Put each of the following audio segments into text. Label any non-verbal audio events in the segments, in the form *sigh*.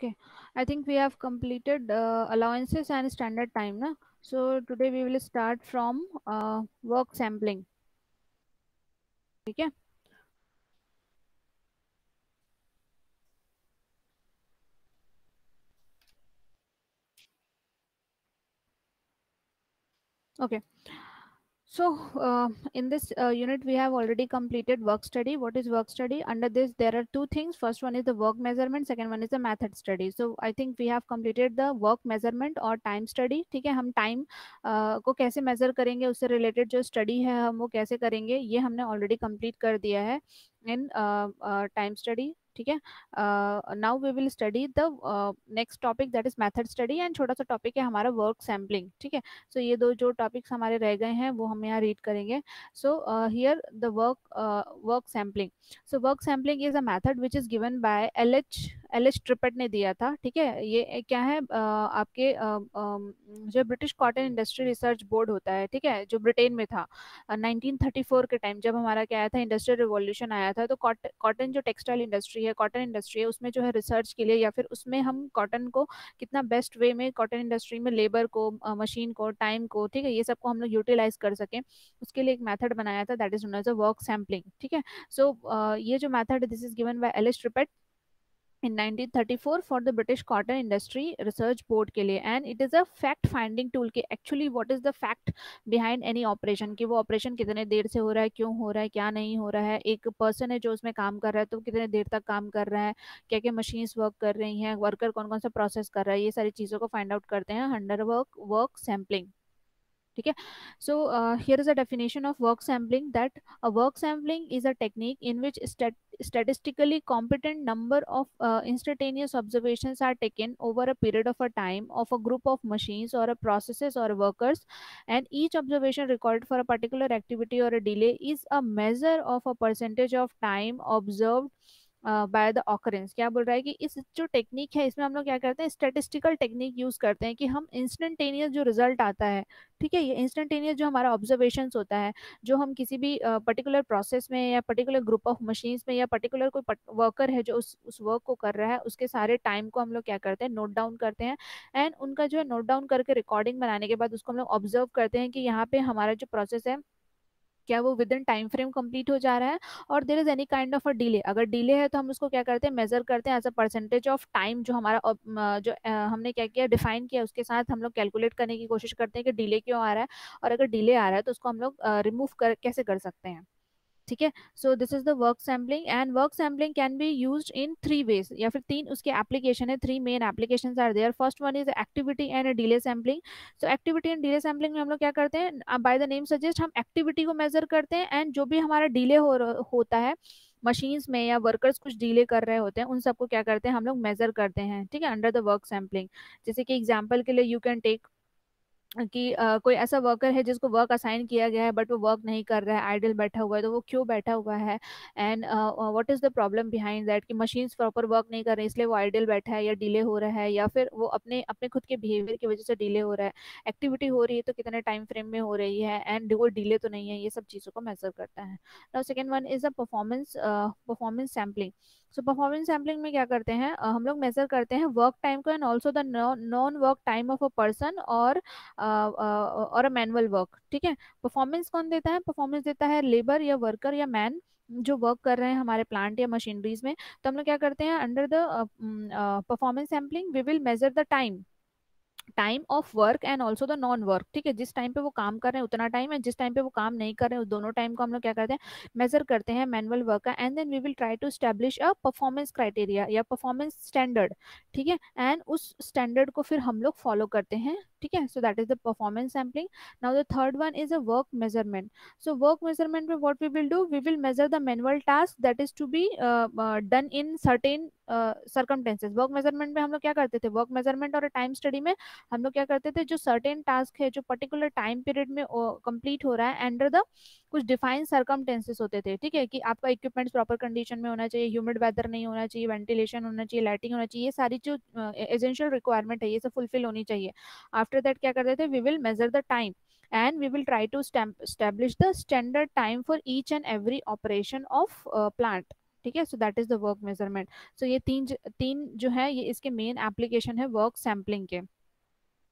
okay. I think we have completed uh, allowances and standard time na? so today we will start from uh, work sampling. Okay? Okay. So uh, in this uh, unit we have already completed work study what is work study under this there are two things first one is the work measurement second one is the method study so i think we have completed the work measurement और time study ठीक है हम time uh, को कैसे measure करेंगे उससे related जो study है हम वो कैसे करेंगे ये हमने already complete कर दिया है in uh, uh, time study ठीक है? Now we will study the next topic that is method study and छोटा सा टॉपिक है हमारा वर्क सैम्पलिंग ठीक है? सो ये दो जो टॉपिक्स हमारे रह गए हैं वो हम यहाँ रीड करेंगे। So here the work work sampling so work sampling is a method which is given by L H L H Tippett ने दिया था ठीक है? ये क्या है? uh, आपके uh, um, जो British cotton industry research board होता है ठीक है? जो ब्रिटेन में था नाइनटीन थर्टी फोर के टाइम जब हमारा क्या आया था इंडस्ट्रियल रिवॉल्यूशन आया था तो कॉटन जो टेक्सटाइल इंडस्ट्री है कॉटन इंडस्ट्री है उसमें जो है रिसर्च के लिए या फिर उसमें हम कॉटन को कितना बेस्ट वे में कॉटन इंडस्ट्री में लेबर को मशीन को टाइम को ठीक है? ये सबको हम लोग यूटिलाइज कर सकें उसके लिए एक मैथड बनाया था that is known as a work sampling ठीक है? सो ये जो method this is given by Ellis Tippett in 1934 for the British Cotton Industry Research Board के लिए and it is a fact finding tool कि actually what is the fact behind any operation कि वो operation कितने देर से हो रहा है क्यों हो रहा है क्या नहीं हो रहा है एक person है जो उसमें काम कर रहा है तो कितने देर तक काम कर रहा है क्या क्या machines work कर रही हैं worker कौन कौन सा process कर रहा है ये सारी चीज़ों को find out करते हैं under work work sampling ठीक है so here is a definition of work sampling that a work sampling is a technique in which statistically competent number of uh, instantaneous observations are taken over a period of a time of a group of machines or a processes or workers and each observation recorded for a particular activity or a delay is a measure of a percentage of time observed by the occurrence क्या बोल रहा है कि इस जो technique है इसमें हम लोग क्या करते हैं स्टेटिस्टिकल टेक्निक यूज़ करते हैं कि हम इंस्टेंटेनियस जो रिज़ल्ट आता है ठीक है ये इंस्टेंटेनियस जो हमारा ऑब्जर्वेशन होता है जो हम किसी भी पर्टिकुलर uh, प्रोसेस में या पर्टिकुलर ग्रुप ऑफ़ मशीन्स में या पर्टिकुलर कोई वर्कर है जो उस उस वर्क को कर रहा है उसके सारे टाइम को हम लोग क्या करते हैं नोट डाउन करते हैं। एंड उनका जो है नोट डाउन करके रिकॉर्डिंग बनाने के बाद उसको हम लोग ऑब्ज़र्व करते हैं कि यहाँ पे हमारा जो प्रोसेस है क्या वो within time frame complete हो जा रहा है? और there is any kind of a delay अगर डिले है तो हम उसको क्या करते हैं? मेजर करते हैं as a percentage of time जो हमारा जो हमने क्या किया डिफाइन किया, उसके साथ हम लोग कैलकुलेट करने की कोशिश करते हैं कि डिले क्यों आ रहा है? और अगर डिले आ रहा है तो उसको हम लोग रिमूव कर, कैसे कर सकते हैं? ठीक है? So this is the work sampling and work sampling can be use in three ways या फिर तीन उसके एप्लीकेशन है three main application are there first one is activity and delay sampling so activity and delay sampling में हम लोग क्या करते हैं? बाय द नेम सजेस्ट हम एक्टिविटी को मेजर करते हैं एंड जो भी हमारा डिले हो होता है मशीन्स में या वर्कर्स कुछ डीले कर रहे होते हैं, उन सबको क्या करते हैं? हम लोग मेजर करते हैं, ठीक है? अंडर द वर्क सैम्पलिंग जैसे कि एग्ज़ाम्पल के लिए यू कैन टेक कि uh, कोई ऐसा वर्कर है जिसको वर्क असाइन किया गया है बट वो वर्क नहीं कर रहा है आइडल बैठा हुआ है तो वो क्यों बैठा हुआ है? And what is the problem behind that कि मशीन्स प्रॉपर वर्क नहीं कर रही इसलिए वो आइडल बैठा है या डिले हो रहा है या फिर वो अपने अपने खुद के बिहेवियर की वजह से डिले हो रहा है? एक्टिविटी हो रही है तो कितने टाइम फ्रेम में हो रही है? एंड वो डिले तो नहीं है ये सब चीज़ों को मेजर करता है। Now second one is a performance performance sampling so performance sampling में क्या करते हैं? uh, हम लोग मेजर करते हैं वर्क टाइम को and also the non work time of a person और और अ मैनुअल वर्क ठीक है? परफॉर्मेंस कौन देता है? परफॉर्मेंस देता है लेबर या वर्कर या मैन जो वर्क कर रहे हैं हमारे प्लांट या मशीनरीज में. तो हम लोग क्या करते हैं? Under the performance sampling we will measure the time time of work and also the non work ठीक है? जिस टाइम पे वो काम कर रहे हैं, उतना टाइम है, जिस टाइम पे वो काम नहीं कर रहे हैं, उस दोनों टाइम को हम लोग क्या करते हैं? मेजर करते हैं मैनुअल वर्क का and then we will try to establish a performance criteria या परफॉर्मेंस स्टैंडर्ड ठीक है? एंड उस स्टैंडर्ड को फिर हम लोग फॉलो करते हैं। ठीक है? So that is the performance sampling now the third one is a work measurement so work measurement में what we will do we will measure the manual task that is to be done in certain circumstances work measurement में हम लोग क्या करते थे? Work measurement और time study में हम लोग क्या करते थे? जो सर्टेन टास्क है, जो पर्टिकुलर टाइम पीरियड में कंप्लीट हो रहा है अंडर द कुछ डिफाइन सर्कमटेंसेस होते थे ठीक है? कि आपका इक्विपमेंट प्रॉपर कंडीशन में होना चाहिए ह्यूमिड वेदर नहीं होना चाहिए वेंटिलेशन होना चाहिए लाइटिंग होना चाहिए ये सारी जो एजेंशियल रिक्वायरमेंट है ये सब फुलफिल होनी चाहिए। आफ्टर दैट क्या करते थे? We will measure the time and we will try to establish the standard time for each and every operation of uh, plant ठीक है? So that is the work measurement सो ये तीन तीन जो है ये इसके मेन एप्लीकेशन है वर्क सैम्पलिंग के।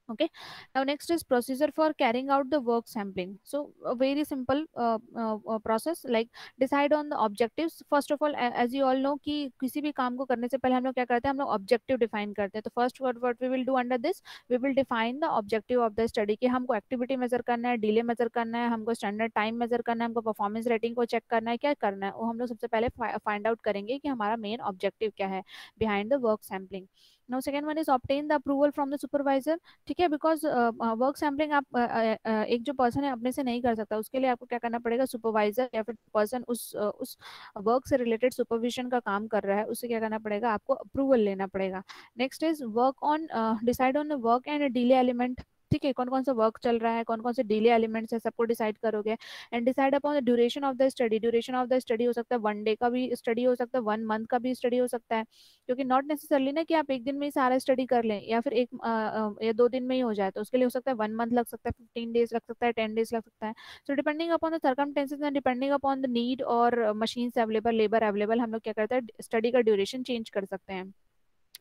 Okay. Now next is procedure for carrying out the work sampling. So a very simple uh, uh, uh, process like decide on the objectives. First of all as you all know कि किसी भी काम को करने से पहले हम लोग क्या करते हैं? हम लोग ऑब्जेक्टिव डिफाइन करते हैं। तो first word what we will do under this we will define the objective of the study कि हमको एक्टिविटी मेजर करना है डिले मेजर करना है हमको स्टैंडर्ड टाइम मेजर करना है हमको परफॉर्मेंस रेटिंग को चेक करना है क्या करना है? वो हम लोग सबसे पहले फाइंड आउट करेंगे कि हमारा मेन ऑब्जेक्टिव क्या है behind the work sampling now second one is obtain the approval from the supervisor ठीक है? बिकॉज़ वर्क सैम्पलिंग आप uh, uh, एक जो पर्सन है अपने से नहीं कर सकता। उसके लिए आपको क्या करना पड़ेगा? सुपरवाइजर या फिर पर्सन उस uh, उस वर्क से रिलेटेड सुपरविजन का काम कर रहा है उससे क्या करना पड़ेगा? आपको अप्रूवल लेना पड़ेगा। Next is work on decide on the work and delay element ठीक है कौन कौन सा वर्क चल रहा है कौन कौन से डिले एलिमेंट्स है, सबको डिसाइड करोगे and decide upon the duration of the study duration of the study हो सकता है वन डे का भी स्टडी हो सकता है वन मंथ का भी स्टडी हो सकता है, क्योंकि नॉट नेसेसरली ना कि आप एक दिन में ही सारा स्टडी कर लें या फिर एक या दो दिन में ही हो जाए तो उसके लिए हो सकता है वन मंथ लग सकता है फिफ्टीन डेज़ लग सकता है टेन डेज़ लग सकता है। So depending upon the circumstances and depending upon the need और मशीन अवेलेबल लेबर अवेलेबल हम लोग क्या करते हैं स्टडी का ड्यूरेशन चेंज कर सकते हैं।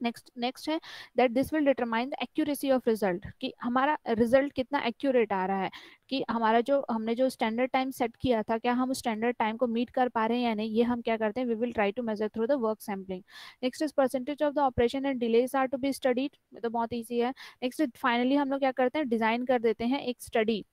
नेक्स्ट नेक्स्ट है that this will determine the accuracy of result कि हमारा रिज़ल्ट कितना एक्यूरेट आ रहा है? कि हमारा जो, हमने जो स्टैंडर्ड टाइम सेट किया था, क्या हम उस स्टैंडर्ड टाइम को मीट कर पा रहे हैं या नहीं? ये हम क्या करते हैं? We will try to measure through the work sampling next is percentage of the operation and delays are to be studied तो बहुत ईजी है. नेक्स्ट फाइनली हम लोग क्या करते हैं? डिज़ाइन कर देते हैं एक स्टडी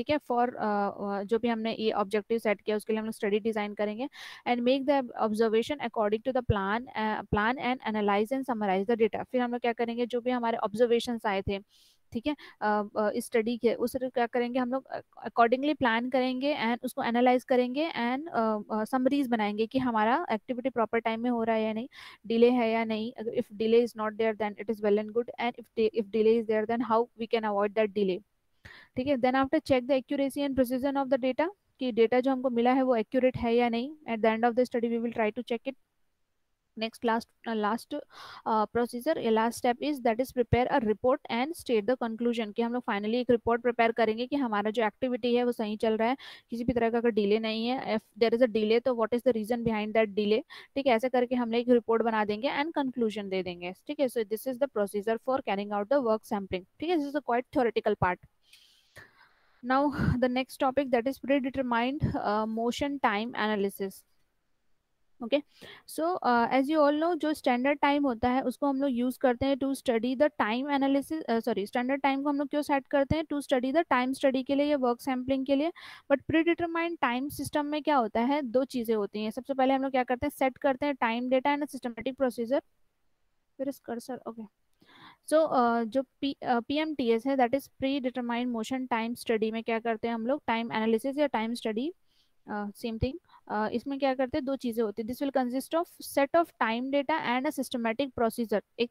ठीक है फॉर uh, जो भी हमने ये ऑब्जेक्टिव सेट किया उसके लिए हम लोग स्टडी डिज़ाइन करेंगे। And make the observation according to the plan plan and analyse and summarise the data फिर हम लोग क्या करेंगे जो भी हमारे ऑब्जर्वेशन आए थे ठीक है इस स्टडी के उस क्या करेंगे हम लोग अकॉर्डिंगली प्लान करेंगे एंड उसको एनालाइज करेंगे एंड समरीज बनाएँगे कि हमारा एक्टिविटी प्रॉपर टाइम में हो रहा है या नहीं डिले है या नहीं। If delay is not there then it is well and good and if if delay is there then how we can avoid that delay ठीक है? Then after check the accuracy and precision of the data कि data जो हमको मिला है वो accurate है या नहीं? At the end of the study we will try to check it uh, last uh, procedure a last step is that is prepare a report and state the conclusion कि हम लोग फाइनली एक report prepare करेंगे कि हमारा जो activity है वो सही चल रहा है किसी भी तरह का अगर डिले नहीं है if there is a delay तो what is the reason behind that delay ठीक है? ऐसे करके हम लोग एक रिपोर्ट बना देंगे एंड कंक्लूजन दे देंगे। ठीक है? So this is the procedure for carrying out the work sampling ठीक है? This is a quite theoretical part now *laughs* the next topic that is predetermined uh, motion time analysis. Okay so as you all know जो standard time होता है उसको हम लोग use करते हैं to study the time analysis sorry standard time को हम लोग क्यों सेट करते हैं? To study the time study के लिए या वर्क सैम्पलिंग के लिए. But predetermined time system में क्या होता है? दो चीज़ें होती हैं. सबसे पहले हम लोग क्या करते हैं? सेट करते हैं time data and systematic procedure फिर इस cursor okay so so, uh, जो P P M T S है that is predetermined motion time study में क्या करते हैं हम लोग? टाइम एनालिसिस या टाइम स्टडी सेम थिंग इसमें क्या करते हैं? दो चीज़ें होती है। This will consist of set of time data and a systematic procedure एक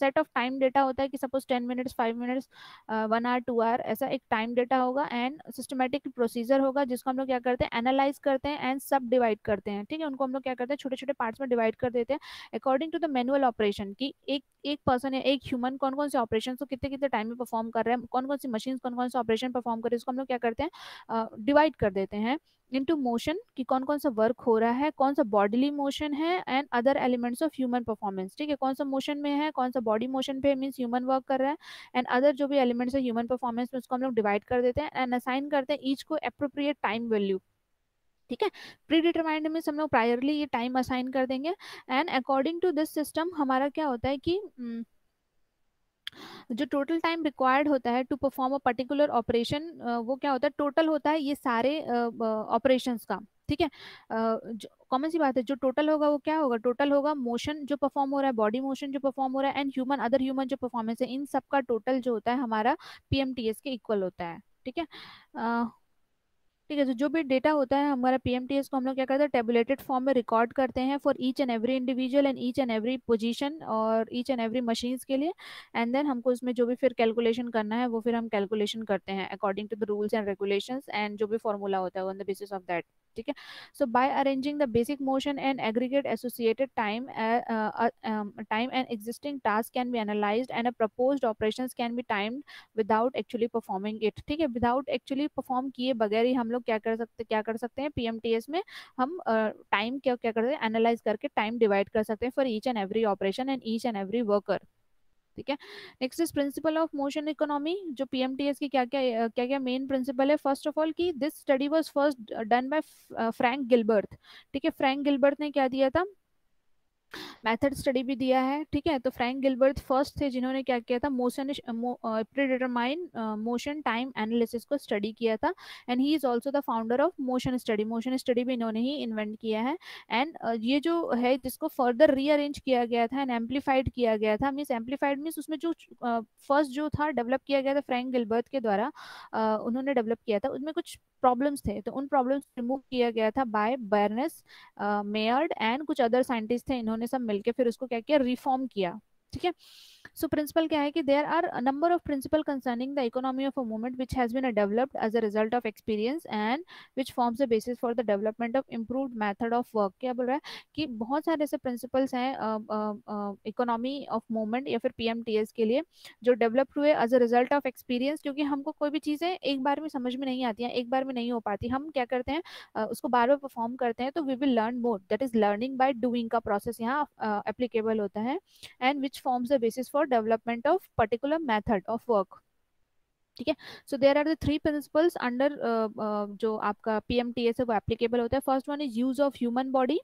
सेट ऑफ़ टाइम डेटा होता है कि suppose ten minutes five minutes one hour two hour ऐसा एक टाइम डेटा होगा एंड सिस्टमेटिक प्रोसीजर होगा जिसको हम लोग क्या करते हैं एनालाइज करते हैं एंड सब डिवाइड करते हैं। ठीक है? उनको हम लोग क्या करते हैं छोटे छोटे पार्ट्स में डिवाइड कर देते हैं। According to the manual operation की एक एक पर्सन या एक ह्यूमन कौन कौन से ऑपरेशन को कितने कितने टाइम में परफॉर्म कर रहे हैं कौन कौन सी मशीन कौन कौन से ऑपरेशन परफॉर्म कर रहे हैं उसको हम लोग क्या करते हैं डिवाइड कर देते हैं। इनटू मोशन कि कौन कौन सा वर्क हो रहा है कौन सा बॉडीली मोशन है and other elements of human performance ठीक है? कौन सा मोशन में है कौन सा बॉडी मोशन पे मीन्स ह्यूमन वर्क कर रहा है एंड अदर जो भी एलिमेंट्स है ह्यूमन परफॉर्मेंस में उसको हम लोग डिवाइड कर देते हैं एंड असाइन करते हैं ईच को अप्रोप्रिएट टाइम वैल्यू ठीक है? प्री डिटरमाइंड में हम लोग प्रायरली ये टाइम असाइन कर देंगे and according to this system हमारा क्या होता है कि hmm, जो टोटल टाइम रिक्वायर्ड होता है to perform a particular operation वो क्या होता है? टोटल होता है ये सारे ऑपरेशंस uh, का ठीक है? कॉमन सी बात है जो टोटल होगा वो क्या होगा? टोटल होगा मोशन जो परफॉर्म हो रहा है बॉडी मोशन जो परफॉर्म हो रहा है एंड ह्यूमन अदर ह्यूमन जो परफॉर्मेंस है इन सब का टोटल जो होता है हमारा पीएमटीएस के इक्वल होता है ठीक है? ठीक है तो जो भी डेटा होता है, हमारा पीएमटीएस को हम लोग क्या करते हैं टेबुलेटेड फॉर्म में रिकॉर्ड करते हैं for each and every individual and each and every position और ईच एंड एवरी मशीन्स के लिए एंड देन हमको उसमें जो भी फिर कैलकुलेशन करना है, वो फिर हम कैलकुलेशन करते हैं according to the rules and regulation and जो भी फॉर्मूला होता है on the basis of that ठीक है? So by arranging the basic motion and aggregate associated time time and existing task can be analysed and a proposed operations can be timed without actually performing it ठीक है? Without actually perform किए बगैर ही हम लोग क्या कर सकते क्या कर सकते हैं? पीएमटीएस में हम टाइम uh, क्या क्या करते हैं? एनालाइज करके टाइम डिवाइड कर सकते हैं for each and every operation and each and every worker ठीक है? Next is principle of motion economy जो पीएमटीएस की क्या क्या क्या क्या मेन प्रिंसिपल है? फ़र्स्ट ऑफ़ ऑल की this study was first done by Frank Gilbreth ठीक है? फ्रैंक गिलबर्थ ने क्या दिया था? मेथड स्टडी भी दिया है ठीक है? तो फ्रैंक गिलबर्थ फ़र्स्ट थे जिन्होंने क्या किया था? Motion predetermine motion time analysis को स्टडी किया था and he is also the founder of motion study motion study भी इन्होंने ही इन्वेंट किया है एंड uh, ये जो है जिसको फर्दर रीअरेंज किया गया था एंड एम्पलीफाइड किया गया था मीन्स एम्पलीफाइड मीन्स उसमें जो फ़र्स्ट uh, जो था डेवलप किया गया था फ्रैंक गिलबर्थ के द्वारा uh, उन्होंने डेवलप किया था। उसमें कुछ प्रॉब्लम्स थे तो उन प्रॉब्लम्स रिमूव किया गया था बाय बर्नेस मेयर्ड एंड कुछ अदर साइंटिस्ट थे इन्होंने सब मिलके फिर उसको क्या किया रिफॉर्म किया ठीक है? सो प्रिंसिपल क्या है कि there are number of principle concerning the economy of a movement which has been developed as a result of experience and which forms a basis for the development of improve method of work क्या बोल रहा है कि बहुत सारे ऐसे principles हैं economy of movement या फिर पी एम टी एस के लिए जो डेवलप्ड हुए as a result of experience क्योंकि हमको कोई भी चीज़ें एक बार में समझ में नहीं आती है, एक बार में नहीं हो पाती। हम क्या करते हैं उसको बार बार परफॉर्म करते हैं तो we will learn more that is learning by doing का प्रोसेस यहाँ एप्लीकेबल होता है and which forms the basis for development of particular method of work. ठीक है? So there are the three principles under जो आपका पीएमटीएस है वो एप्लीकेबल होता है. First one is use of human body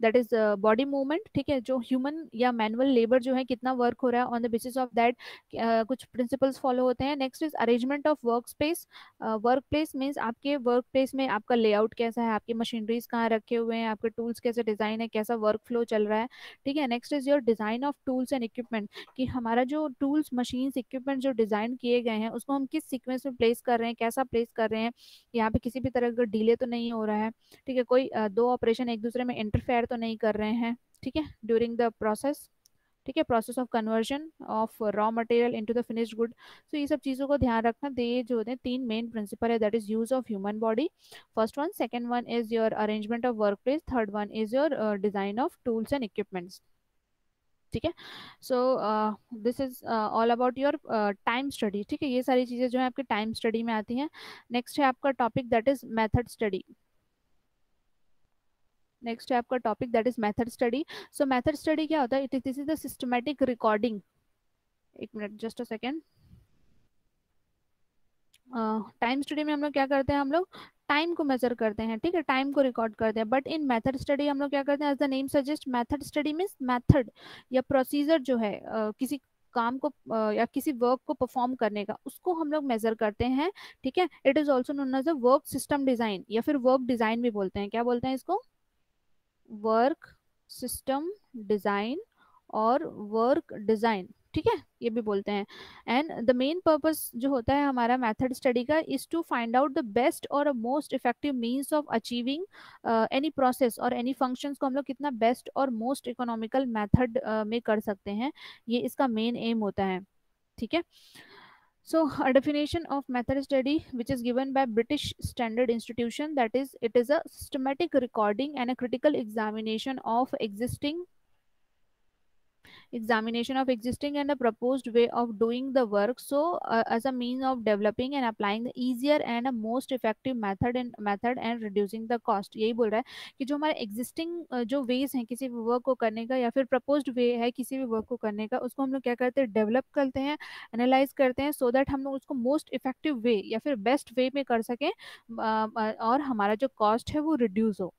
that is body movement ठीक है, जो ह्यूमन या मैनुअल लेबर जो है, कितना वर्क हो रहा है on the basis of that कुछ प्रिंसिपल्स फॉलो होते हैं। Next is arrangement of work space work place means आपके वर्क प्लेस में आपका लेआउट कैसा है, आपकी मशीनरीज कहाँ रखे हुए हैं, आपके टूल्स कैसे डिज़ाइन है, कैसा वर्क फ्लो चल रहा है। ठीक है next is your design of tools and equipment कि हमारा जो टूल्स मशीन इक्विपमेंट जो डिज़ाइन किए गए हैं, उसको हम किस सीक्वेंस में प्लेस कर रहे हैं, कैसा प्लेस कर रहे हैं, यहाँ पे किसी भी तरह का डिले तो नहीं हो रहा है। ठीक है, कोई दो ऑपरेशन एक दूसरे में इंटरफेयर तो नहीं कर रहे हैं, ठीक है ड्यूरिंग द प्रोसेस ठीक है process of conversion of raw material into the finished good सो ये सब चीज़ों को ध्यान रखना, दे जो होते हैं तीन मेन प्रिंसिपल है that is use of human body first one second one is your arrangement of work place third one is your design of tools and equipments ठीक है? So this is all about your time study ठीक है? ये सारी चीज़ें जो है आपके टाइम स्टडी में आती हैं. नेक्स्ट है आपका topic that is method study next है आपका topic that is method study so method study क्या होता है? It is this is the systematic recording एक minute just a second time study में हम लोग क्या करते हैं? हम लोग टाइम को मेजर करते हैं ठीक है? टाइम को रिकॉर्ड करते हैं. बट इन मेथड स्टडी हम लोग क्या करते हैं? As the name suggest method study means method या प्रोसीजर जो है uh, किसी काम को uh, या किसी वर्क को परफॉर्म करने का उसको हम लोग मेजर करते हैं ठीक है? It is also known as a work system design या फिर वर्क डिज़ाइन भी बोलते हैं। क्या बोलते हैं इसको? वर्क सिस्टम डिज़ाइन और वर्क डिज़ाइन ठीक है? ये भी बोलते हैं। एंड द मेन पर्पस जो होता है हमारा मेथड स्टडी का is to find out the best और most effective means of achieving any process और एनी फ़ंक्शंस को हम लोग कितना बेस्ट और मोस्ट इकोनॉमिकल मेथड में कर सकते हैं। ये इसका मेन एम होता है, ठीक है? So a definition of method study which is given by British Standard Institution that is it is a systematic recording and a critical examination of existing examination of existing and a proposed way of doing the work so uh, as a means of developing and applying the easier and a most effective method and method and reducing the cost यही बोल रहा है कि जो हमारे existing uh, जो ways हैं किसी भी वर्क को करने का या फिर proposed way है किसी भी वर्क को करने का उसको हम लोग क्या करते हैं डेवलप करते हैं एनालाइज करते हैं सो so दैट हम लोग उसको मोस्ट इफ़ेक्टिव वे या फिर बेस्ट वे में कर सकें और हमारा जो कॉस्ट है वो रिड्यूस हो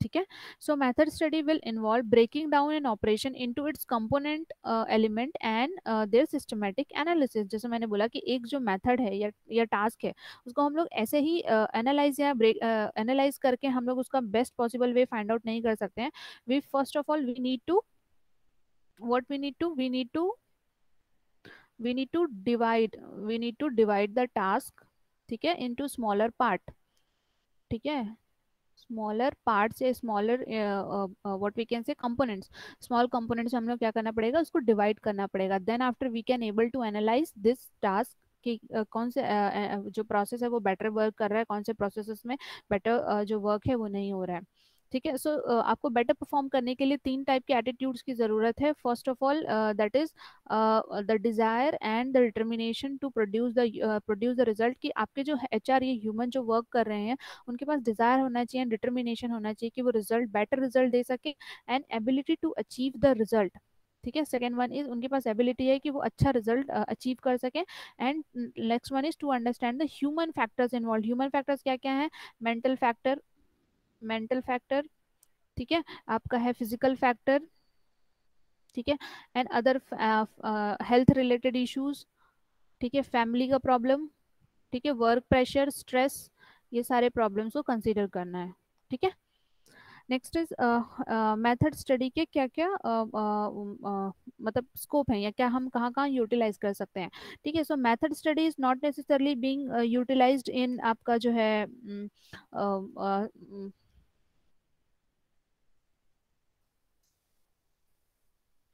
ठीक है? So method study will involve breaking down an operation into its component element and their systematic analysis जैसे मैंने बोला कि एक जो मेथड है या या टास्क है उसको हम लोग ऐसे ही एनालाइज uh, या ब्रेक एनालाइज uh, करके हम लोग उसका best possible way find out नहीं कर सकते हैं। We first of all we need to what we need to we need to we need to divide we need to divide the task ठीक है into smaller part ठीक है? Smaller parts या smaller what we can say components small components हम लोग क्या करना पड़ेगा, उसको डिवाइड करना पड़ेगा। Then after we can able to analyse this task कि कौन से जो प्रोसेस है वो बेटर वर्क कर रहा है, कौन से प्रोसेस में बेटर जो वर्क है वो नहीं हो रहा है। ठीक है? सो आपको बेटर परफॉर्म करने के लिए तीन टाइप के एटीट्यूड्स की ज़रूरत है। First of all that is the desire and the determination to produce the produce the result कि आपके जो एच आर ये ह्यूमन जो वर्क कर रहे हैं, उनके पास डिज़ायर होना चाहिए एंड डिटर्मिनेशन होना चाहिए कि वो रिज़ल्ट बेटर रिज़ल्ट दे सके and ability to achieve the result ठीक है? सेकेंड वन इज़ उनके पास एबिलिटी है कि वो अच्छा रिज़ल्ट अचीव कर सकें and next one is to understand the human factors involve human factors क्या क्या है? मेंटल फैक्टर मेंटल फैक्टर ठीक है? आपका है फ़िज़िकल फैक्टर ठीक है? And other health related issues ठीक है? फैमिली का प्रॉब्लम ठीक है? वर्क प्रेशर स्ट्रेस ये सारे प्रॉब्लम्स को कंसीडर करना है ठीक है? नेक्स्ट इज़ मेथड स्टडी के क्या क्या uh, uh, मतलब स्कोप है या क्या हम कहाँ कहाँ यूटिलाइज कर सकते हैं? ठीक है? So method study is not necessarily being utilised in आपका जो है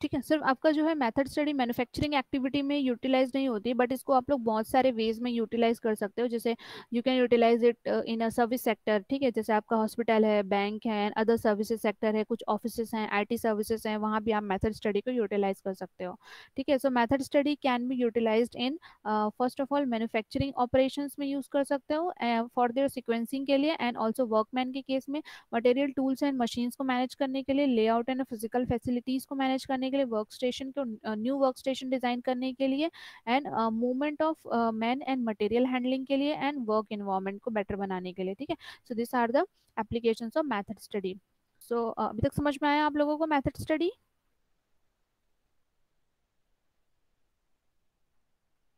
ठीक है, सिर्फ़ आपका जो है मेथड स्टडी मैन्युफैक्चरिंग एक्टिविटी में यूटिलाइज नहीं होती बट इसको आप लोग बहुत सारे वेज में यूटिलाइज कर सकते हो, जैसे you can utilise it in a service sector ठीक है, जैसे आपका हॉस्पिटल है बैंक है अदर सर्विसेज़ सेक्टर है, कुछ ऑफ़िस हैं आई सर्विसेज़ हैं, वहाँ भी आप मैथड स्टडी को यूटिलाइज कर सकते हो, ठीक है so method study can be utilise in first of all manufacturing operation में यूज़ कर सकते हो फॉर देयर सिक्वेंसिंग के लिए एंड ऑल्सो वर्कमैन के केस में मटेरियल टूल्स एंड मशीन्स को मैनेज करने के लिए लेआउट एंड फ़िज़िकल फैसिलिटीज़ को मैनेज करने करने के लिए वर्क स्टेशन को न्यू वर्क स्टेशन डिज़ाइन करने के लिए and movement of man and material handling के लिए एंड वर्क इन्वायरमेंट को बेटर बनाने के लिए ठीक है? So this are the application of method study so अभी तक समझ में आया आप लोगों को method study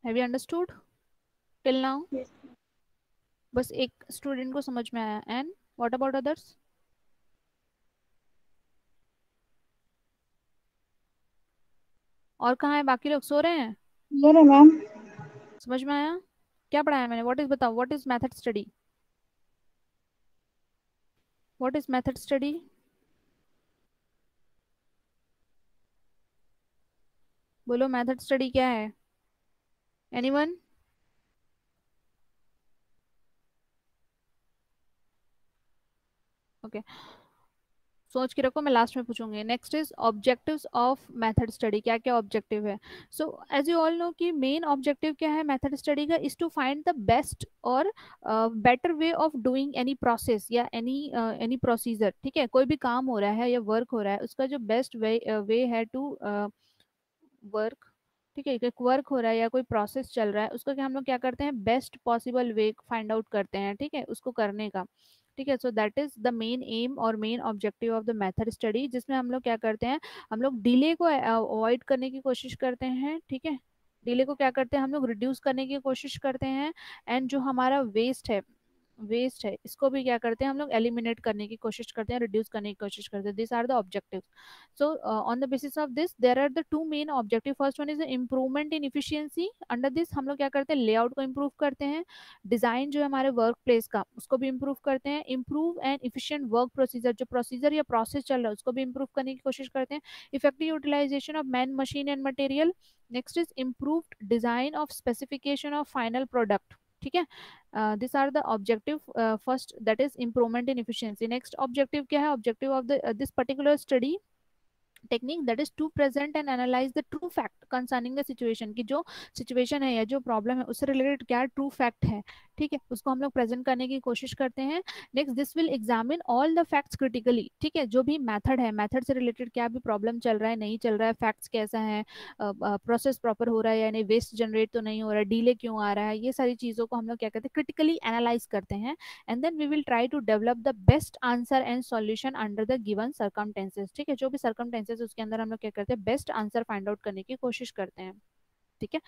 have you understood till now बस एक स्टूडेंट को समझ में आया. एंड व्हाट अबाउट अदर्स और कहाँ है? बाकी लोग सो रहे हैं? मैम समझ में आया? क्या पढ़ाया मैंने? व्हाट इज़ बताओ what is method study what is method study बोलो मेथड स्टडी क्या है? Anyone okay okay. सोच के रखो, मैं लास्ट में पूछूँगी। Next is objectives of method study क्या क्या ऑब्जेक्टिव है? So as you all know कि मेन ऑब्जेक्टिव क्या है मेथड स्टडी का? Is to find the best और better way of doing any process या एनी एनी प्रोसीजर ठीक है? कोई भी काम हो रहा है या वर्क हो रहा है, उसका जो बेस्ट वे वे है टू वर्क ठीक है? एक वर्क हो रहा है या कोई प्रोसेस चल रहा है, उसका क्या हम लोग क्या करते हैं? Best possible way find out करते हैं, ठीक है? उसको करने का। ठीक है? So that is the main aim और main objective of the method study जिसमें हम लोग क्या करते हैं? हम लोग डिले को अवॉइड करने की कोशिश करते हैं, ठीक है? डिले को क्या करते हैं? हम लोग रिड्यूस करने की कोशिश करते हैं एंड जो हमारा वेस्ट है वेस्ट है। इसको भी क्या करते हैं हम लोग? एलिमिनेट करने की कोशिश करते हैं रिड्यूस करने की कोशिश करते हैं। This are the objective so on the basis of this there are the two main objective first one is improvement in efficiency under this हम लोग क्या करते हैं? लेआउट को इम्प्रूव करते हैं। डिज़ाइन जो है हमारे वर्क प्लेस का, उसको भी इम्प्रूव करते हैं। Improve and efficient work procedure जो प्रोसीजर या प्रोसेस चल रहा है, उसको भी इम्प्रूव करने की कोशिश करते हैं। Effective utilisation of man machine and material next is improved design of specification of final product ठीक है? This are the objective first that is improvement in efficiency next objective क्या है? Objective of this particular study technique that is to present and analyse the true fact concerning the situation की जो situation है या जो problem है, उससे related क्या ट्रू फैक्ट है? ठीक है, उसको हम लोग प्रेजेंट करने की कोशिश करते हैं। Next this will examine all the facts critically ठीक है? जो भी मेथड है मेथड से रिलेटेड क्या भी प्रॉब्लम चल रहा है, नहीं चल रहा है फैक्ट्स कैसा है प्रोसेस प्रॉपर हो रहा है यानी वेस्ट जनरेट तो नहीं हो रहा है डीले क्यों आ रहा है, ये सारी चीज़ों को हम लोग क्या करते हैं क्रिटिकली एनालाइज करते हैं। And then we will try to develop the best answer and solution under the given circumstances ठीक है? जो भी सर्कमटेंसेज उसके अंदर हम लोग क्या करते हैं बेस्ट आंसर फाइंड आउट करने की कोशिश करते हैं। ठीक है?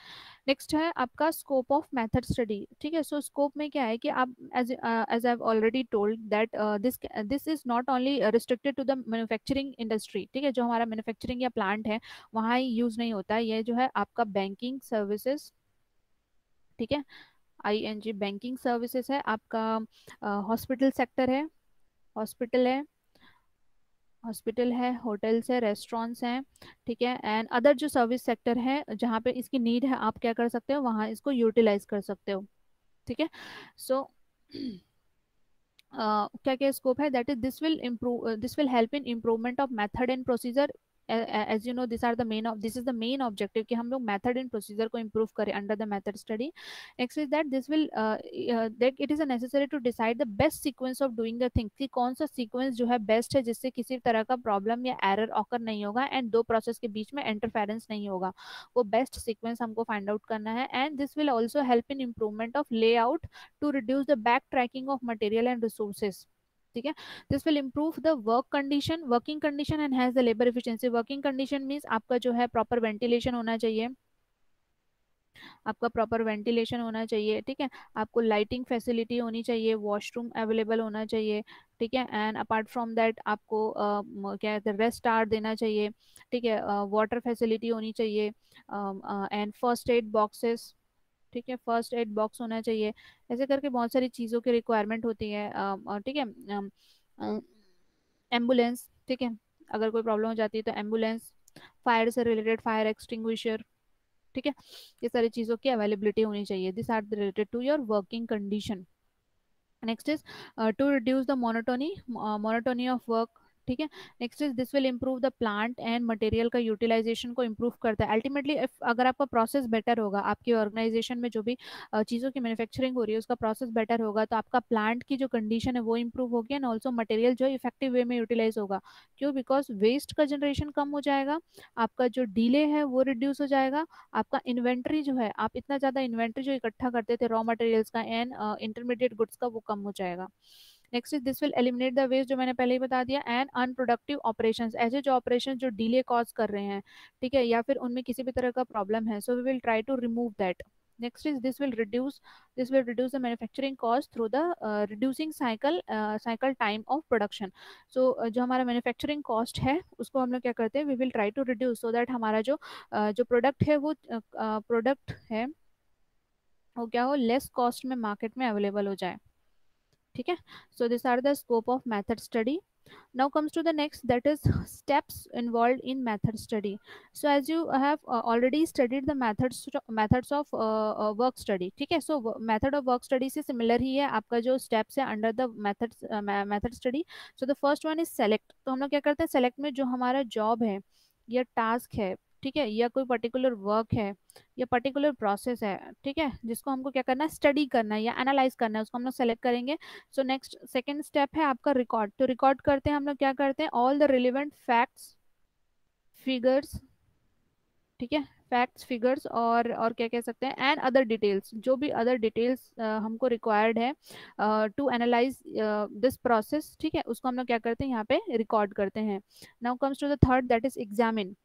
नेक्स्ट है आपका स्कोप ऑफ़ मेथड स्टडी ठीक है? सो स्कोप में क्या है कि आप as as I already told that this this is not only restricted to the manufacturing industry ठीक है? जो हमारा मैन्युफैक्चरिंग या प्लांट है वहाँ यूज़ नहीं होता। है ये जो है आपका बैंकिंग सर्विसेज़ ठीक है? I N G banking services है आपका हॉस्पिटल uh, सेक्टर है हॉस्पिटल है हॉस्पिटल है, होटल्स है, रेस्टोरेंट्स हैं, ठीक है, एंड अदर जो सर्विस सेक्टर है, जहाँ पे इसकी नीड है, आप क्या कर सकते हो, वहाँ इसको यूटिलाइज कर सकते हो, ठीक है? सो क्या क्या स्कोप है? That is this will improve this will help in improvement of method and procedure as you know this are the main this is the main objective कि हम लोग मेथड एंड प्रोसीजर को इम्प्रूव करें under the method study next is that this will that it is necessary to decide the best sequence of doing the thing कि कौन सा sequence जो है बेस्ट है जिससे किसी तरह का प्रॉब्लम या एरर ऑकर नहीं होगा एंड दो प्रोसेस के बीच में इंटरफेरेंस नहीं होगा। वो बेस्ट सीक्वेंस हमको फाइंड आउट करना है and this will also help in improvement of layout to reduce the back tracking of material and resources ठीक है? This will improve the work condition working condition and has the labour efficiency working condition means आपका जो है proper ventilation होना चाहिए। आपका proper ventilation होना चाहिए ठीक है? आपको लाइटिंग फैसिलिटी होनी चाहिए वॉशरूम अवेलेबल होना चाहिए ठीक है? एंड अपार्ट फ्रॉम दैट आपको uh, क्या कहते हैं रेस्ट आर देना चाहिए ठीक है? वाटर फैसिलिटी होनी चाहिए एंड फ़र्स्ट एड बॉक्सेस ठीक है फ़र्स्ट एड बॉक्स होना चाहिए। ऐसे करके बहुत सारी चीज़ों की रिक्वायरमेंट होती है ठीक है एंबुलेंस ठीक है, अगर कोई प्रॉब्लम हो जाती है तो एंबुलेंस फायर से रिलेटेड फायर एक्सटिंग्विशर ठीक है, ये सारी चीज़ों की अवेलेबिलिटी होनी चाहिए। This are related to your working condition next is to reduce the monotony monotony of work ठीक है? Next is this will improve the plant and material का यूटिलाइजेशन को इम्प्रूव करता है। अल्टीमेटली अगर आपका प्रोसेस बेटर होगा, आपकी ऑर्गेनाइजेशन में जो भी चीज़ों की मैन्युफैक्चरिंग हो रही है, उसका प्रोसेस बेटर होगा तो आपका प्लांट की जो कंडीशन है वो इम्प्रूव होगी एंड ऑल्सो मटेरियल जो इफ़ेक्टिव वे में यूटिलाइज होगा। क्यों? बिकॉज़ वेस्ट का जनरेशन कम हो जाएगा, आपका जो डीले है वो रिड्यूस हो जाएगा, आपका इन्वेंट्री जो है, आप इतना ज़्यादा इन्वेंट्री जो इकट्ठा करते थे रॉ मटेरियल्स का एंड इंटरमीडिएट गुड्स का वो कम हो जाएगा। Next is this will eliminate the waste जो मैंने पहले ही बता दिया एंड अनप्रोडक्टिव ऑपरेशन ऐसे जो ऑपरेशन जो डिले कॉज कर रहे हैं ठीक है या फिर उनमें किसी भी तरह का प्रॉब्लम है so we will try to remove that next is this will reduce this will reduce the manufacturing cost through the reducing cycle cycle time of production so जो हमारा मैनुफैक्चरिंग कॉस्ट है उसको हम लोग क्या करते हैं we will try to reduce so that हमारा जो uh, जो प्रोडक्ट है वो प्रोडक्ट uh, uh है वो क्या हो लेस कॉस्ट में मार्केट में अवेलेबल हो जाए। ठीक है so this are the scope of method study now comes to the next that is steps involved in method study so as you have uh, already studied the methods methods of uh, uh, work study ठीक है so method of work study से similar ही है आपका जो steps है under the method uh, method study so the first one is select तो हम लोग क्या करते हैं select में जो हमारा job है या task है ठीक है, या कोई पर्टिकुलर वर्क है, या पर्टिकुलर प्रोसेस है, ठीक है, जिसको हमको क्या करना है स्टडी करना है, या एनालाइज करना है, उसको हम लोग सेलेक्ट करेंगे। सो नेक्स्ट सेकेंड स्टेप है आपका रिकॉर्ड तो रिकॉर्ड करते हैं, हम लोग क्या करते हैं all the relevant facts figures ठीक है फैक्ट्स फिगर्स और और क्या कह सकते हैं एंड अदर डिटेल्स जो भी अदर डिटेल्स हमको रिक्वायर्ड है टू एनालाइज दिस प्रोसेस ठीक है, उसको हम लोग क्या करते हैं, यहाँ पे रिकॉर्ड करते हैं। Now comes to the third that is examine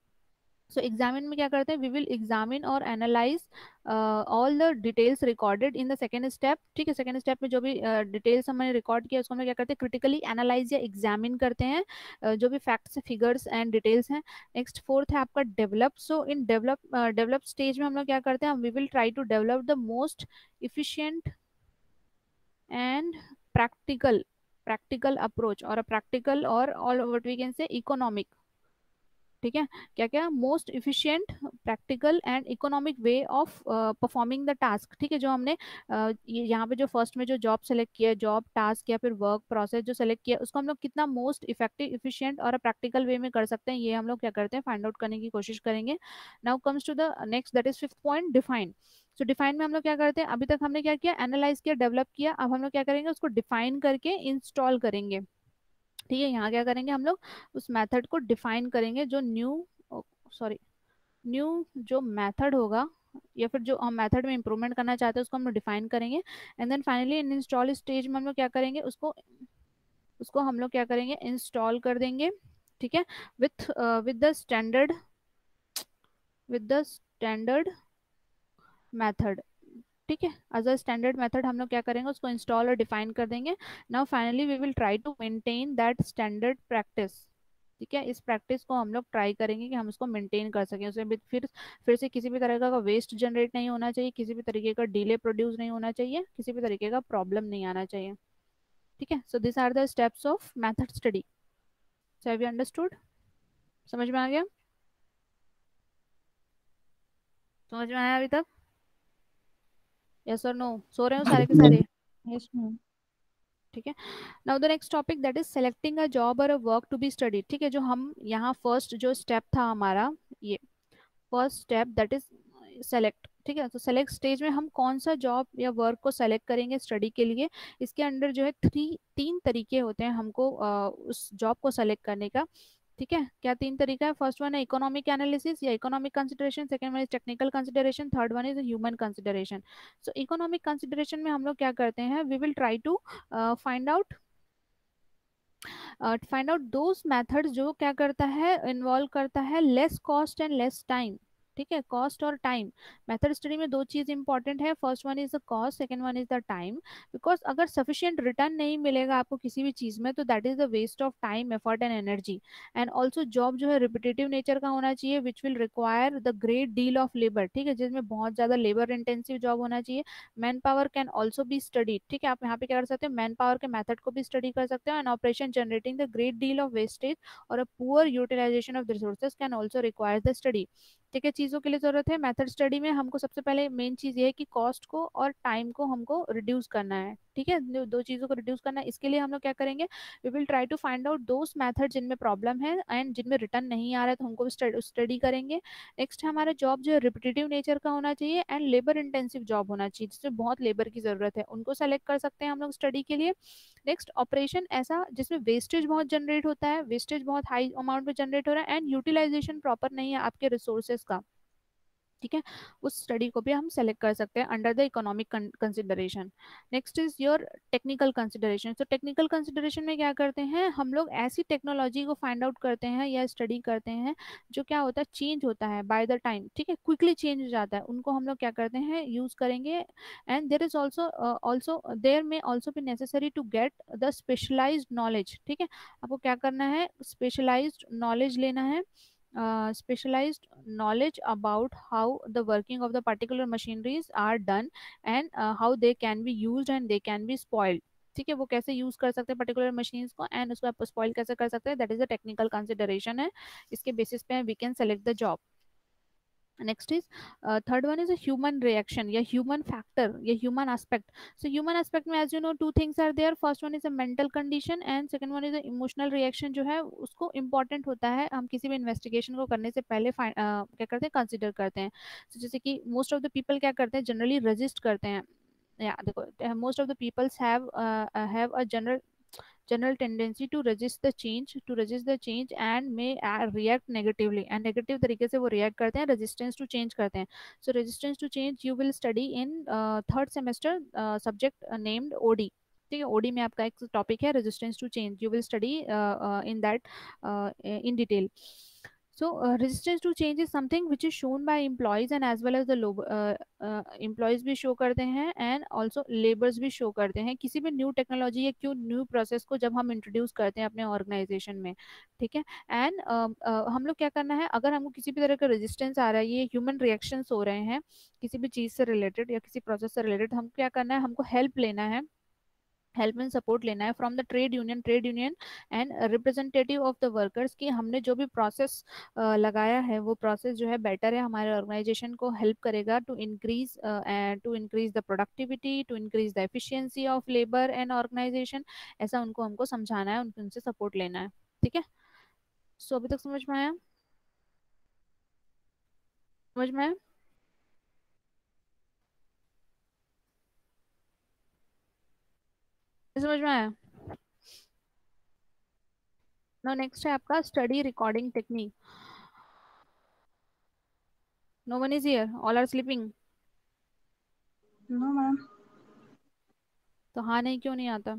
so examine में क्या करते हैं? वी विल एग्जामिन और analyse all the details recorded in the second step ठीक है सेकेंड स्टेप में जो भी डिटेल्स uh, हमने रिकॉर्ड किया उसको हम क्या करते हैं? क्रिटिकली एनालाइज या एग्जामिन करते हैं uh, जो भी फैक्ट्स फिगर्स एंड डिटेल्स हैं। नेक्स्ट फोर्थ है आपका develop so in develop develop stage में हम लोग क्या करते हैं? We will try to develop the most efficient and practical practical approach और प्रैक्टिकल और all what we can say economic ठीक है? क्या क्या most efficient practical and economic way of performing the task ठीक है? जो हमने uh, यहाँ पे जो फ़र्स्ट में जो जॉब सेलेक्ट किया जॉब टास्क या फिर वर्क प्रोसेस जो सेलेक्ट किया उसको हम लोग कितना मोस्ट इफ़ेक्टिव इफिशियंट और प्रैक्टिकल वे में कर सकते हैं ये हम लोग क्या करते हैं? फाइंड आउट करने की कोशिश करेंगे। Now comes to the next that is fifth point define so define में हम लोग क्या करते हैं? अभी तक हमने क्या किया? एनालाइज किया डेवलप किया अब हम लोग क्या करेंगे? उसको डिफाइन करके इंस्टॉल करेंगे। ठीक है, यहाँ क्या करेंगे हम लोग? उस मेथड को डिफाइन करेंगे जो न्यू सॉरी न्यू जो मेथड होगा, या फिर जो हम मेथड में इंप्रूवमेंट करना चाहते हैं, उसको हम लोग डिफाइन करेंगे। And then finally in install stage में हम लोग क्या करेंगे? उसको उसको हम लोग क्या करेंगे? इंस्टॉल कर देंगे, ठीक है? With with the standard with the standard method ठीक है? एज अ स्टैंडर्ड मेथड हम लोग क्या करेंगे, उसको इंस्टॉल और डिफाइन कर देंगे। Now finally we will try to maintain that standard practice ठीक है? इस प्रैक्टिस को हम लोग ट्राई करेंगे कि हम उसको मेंटेन कर सकें। उसमें भी फिर फिर से किसी भी तरह का वेस्ट जनरेट नहीं होना चाहिए, किसी भी तरीके का डिले प्रोड्यूस नहीं होना चाहिए, किसी भी तरीके का प्रॉब्लम नहीं आना चाहिए। ठीक है? So this are the steps of method study so have you understood समझ में आ गया? समझ में आया अभी तक? यस और नो सो रहे हो सारे के सारे? यस मैम ठीक है। Now the next topic that is selecting a job और a work to be study ठीक है जो हम यहाँ फ़र्स्ट जो स्टेप था हमारा ये first step that is select ठीक है तो सेलेक्ट स्टेज में हम कौन सा जॉब या वर्क को सेलेक्ट करेंगे स्टडी के लिए? इसके अंडर जो है थ्री तीन तरीके होते हैं हमको आ, उस जॉब को सेलेक्ट करने का। ठीक है? क्या तीन तरीका है? फ़र्स्ट वन है इकोनॉमिक एनालिसिस या economic consideration second one is technical consideration third one is human consideration so economic consideration में हम लोग क्या करते हैं? We will try to find out find out those methods जो क्या करता है इन्वॉल्व करता है less cost and less time ठीक है कॉस्ट और टाइम मेथड स्टडी में दो चीज़ इंपॉर्टेंट है. First one is the cost second one is the time because अगर सफिशियंट रिटर्न नहीं मिलेगा आपको किसी भी चीज़ में तो that is the waste of time effort and energy and also job जो है रिपीटेटिव नेचर का होना चाहिए which will require the great deal of labour ठीक है, जिसमें बहुत ज़्यादा लेबर इंटेंसिव जॉब होना चाहिए. Manpower can also be study ठीक है, आप यहाँ पे क्या कर सकते हैं? मैन पावर के मैथड को भी स्टडी कर सकते हैं. And operation generating the great deal of wastage और a poor utilisation of resources can also require the study ठीक है चीज़ों के लिए ज़रूरत है मेथड स्टडी में हमको सबसे पहले मेन चीज़ ये है कि कॉस्ट को और टाइम को हमको रिड्यूस करना है, ठीक है? दो चीज़ों को रिड्यूस करना है, इसके लिए हम लोग क्या करेंगे? We will try to find out those method जिनमें प्रॉब्लम है एंड जिनमें रिटर्न नहीं आ रहा है तो हमको स्टडी करेंगे। नेक्स्ट हमारा जॉब जो है रिपीटेटिव नेचर का होना चाहिए एंड लेबर इंटेंसिव जॉब होना चाहिए, जिसमें बहुत लेबर की ज़रूरत है, उनको सेलेक्ट कर सकते हैं हम लोग स्टडी के लिए। नेक्स्ट ऑपरेशन ऐसा जिसमें वेस्टेज बहुत जनरेट होता है वेस्टेज बहुत हाई अमाउंट में जनरेट हो रहा है एंड यूटिलाइजेशन प्रॉपर नहीं है आपके रिसोर्सेज का। ठीक है? उस स्टडी को भी हम सेलेक्ट कर सकते हैं under the economic consideration next is your technical consideration तो टेक्निकल कंसिडरेशन में क्या करते हैं? हम लोग ऐसी टेक्नोलॉजी को फाइंड आउट करते हैं या स्टडी करते हैं जो क्या होता है? चेंज होता है बाय द टाइम ठीक है? क्विकली चेंज हो जाता है। उनको हम लोग क्या करते हैं? यूज़ करेंगे। And there is also also there में ऑल्सो भी necessary to get the specialise knowledge ठीक है? आपको क्या करना है? स्पेशलाइज नॉलेज लेना है। Uh, specialized knowledge about how the working of the particular machineries are done and uh, how they can be used and they can be spoiled ठीक है वो कैसे यूज़ कर सकते हैं पर्टिकुलर मशीन्स को एंड उसको आप स्पॉइल कैसे कर सकते हैं that is a technical consideration है इसके बेसिस पे we can select the job next is uh, third one is a human reaction या human factor या human aspect so human aspect में as you know two things are there first one is a mental condition and second one is a emotional reaction जो है उसको important होता है हम किसी भी investigation को करने से पहले uh, क्या करते हैं consider करते हैं so जैसे कि most of the people क्या करते हैं generally resist करते हैं या देखो most of the peoples have uh, have a general general tendency to resist the change to resist the change and may uh, react negatively and negative तरीके से वो react करते हैं resistance to change करते हैं so resistance to change you will study in uh, third semester uh, subject uh, named OD ठीक है OD में आपका एक टॉपिक है resistance to change you will study in that in detail so uh, resistance to change is something which is shown by employees and as well as the uh, uh, employees भी show करते हैं and also laborers भी show करते हैं। किसी भी new technology या क्यों न्यू प्रोसेस को जब हम इंट्रोड्यूस करते हैं अपने ऑर्गेनाइजेशन में ठीक है? एंड uh, uh, हम लोग क्या करना है? अगर हमको किसी भी तरह का रेजिस्टेंस आ रहा है ये ह्यूमन रिएक्शंस हो रहे हैं किसी भी चीज़ से रिलेटेड या किसी प्रोसेस से रिलेटेड हम क्या करना है? हमको हेल्प लेना है। हेल्प एंड सपोर्ट लेना है from the trade union trade union and representative of the workers की हमने जो भी प्रोसेस लगाया है वो प्रोसेस जो है बेटर है हमारे ऑर्गेनाइजेशन को हेल्प करेगा to increase to increase the productivity to increase the efficiency of labour and organisation ऐसा उनको हमको समझाना है उनको उनसे सपोर्ट लेना है ठीक है? सो so, अभी तक समझ में आया? समझ में आया? समझ में आया। नो नेक्स्ट है आपका study recording technique no one is here all are sleeping no ma'am तो हाँ नहीं क्यों नहीं आता?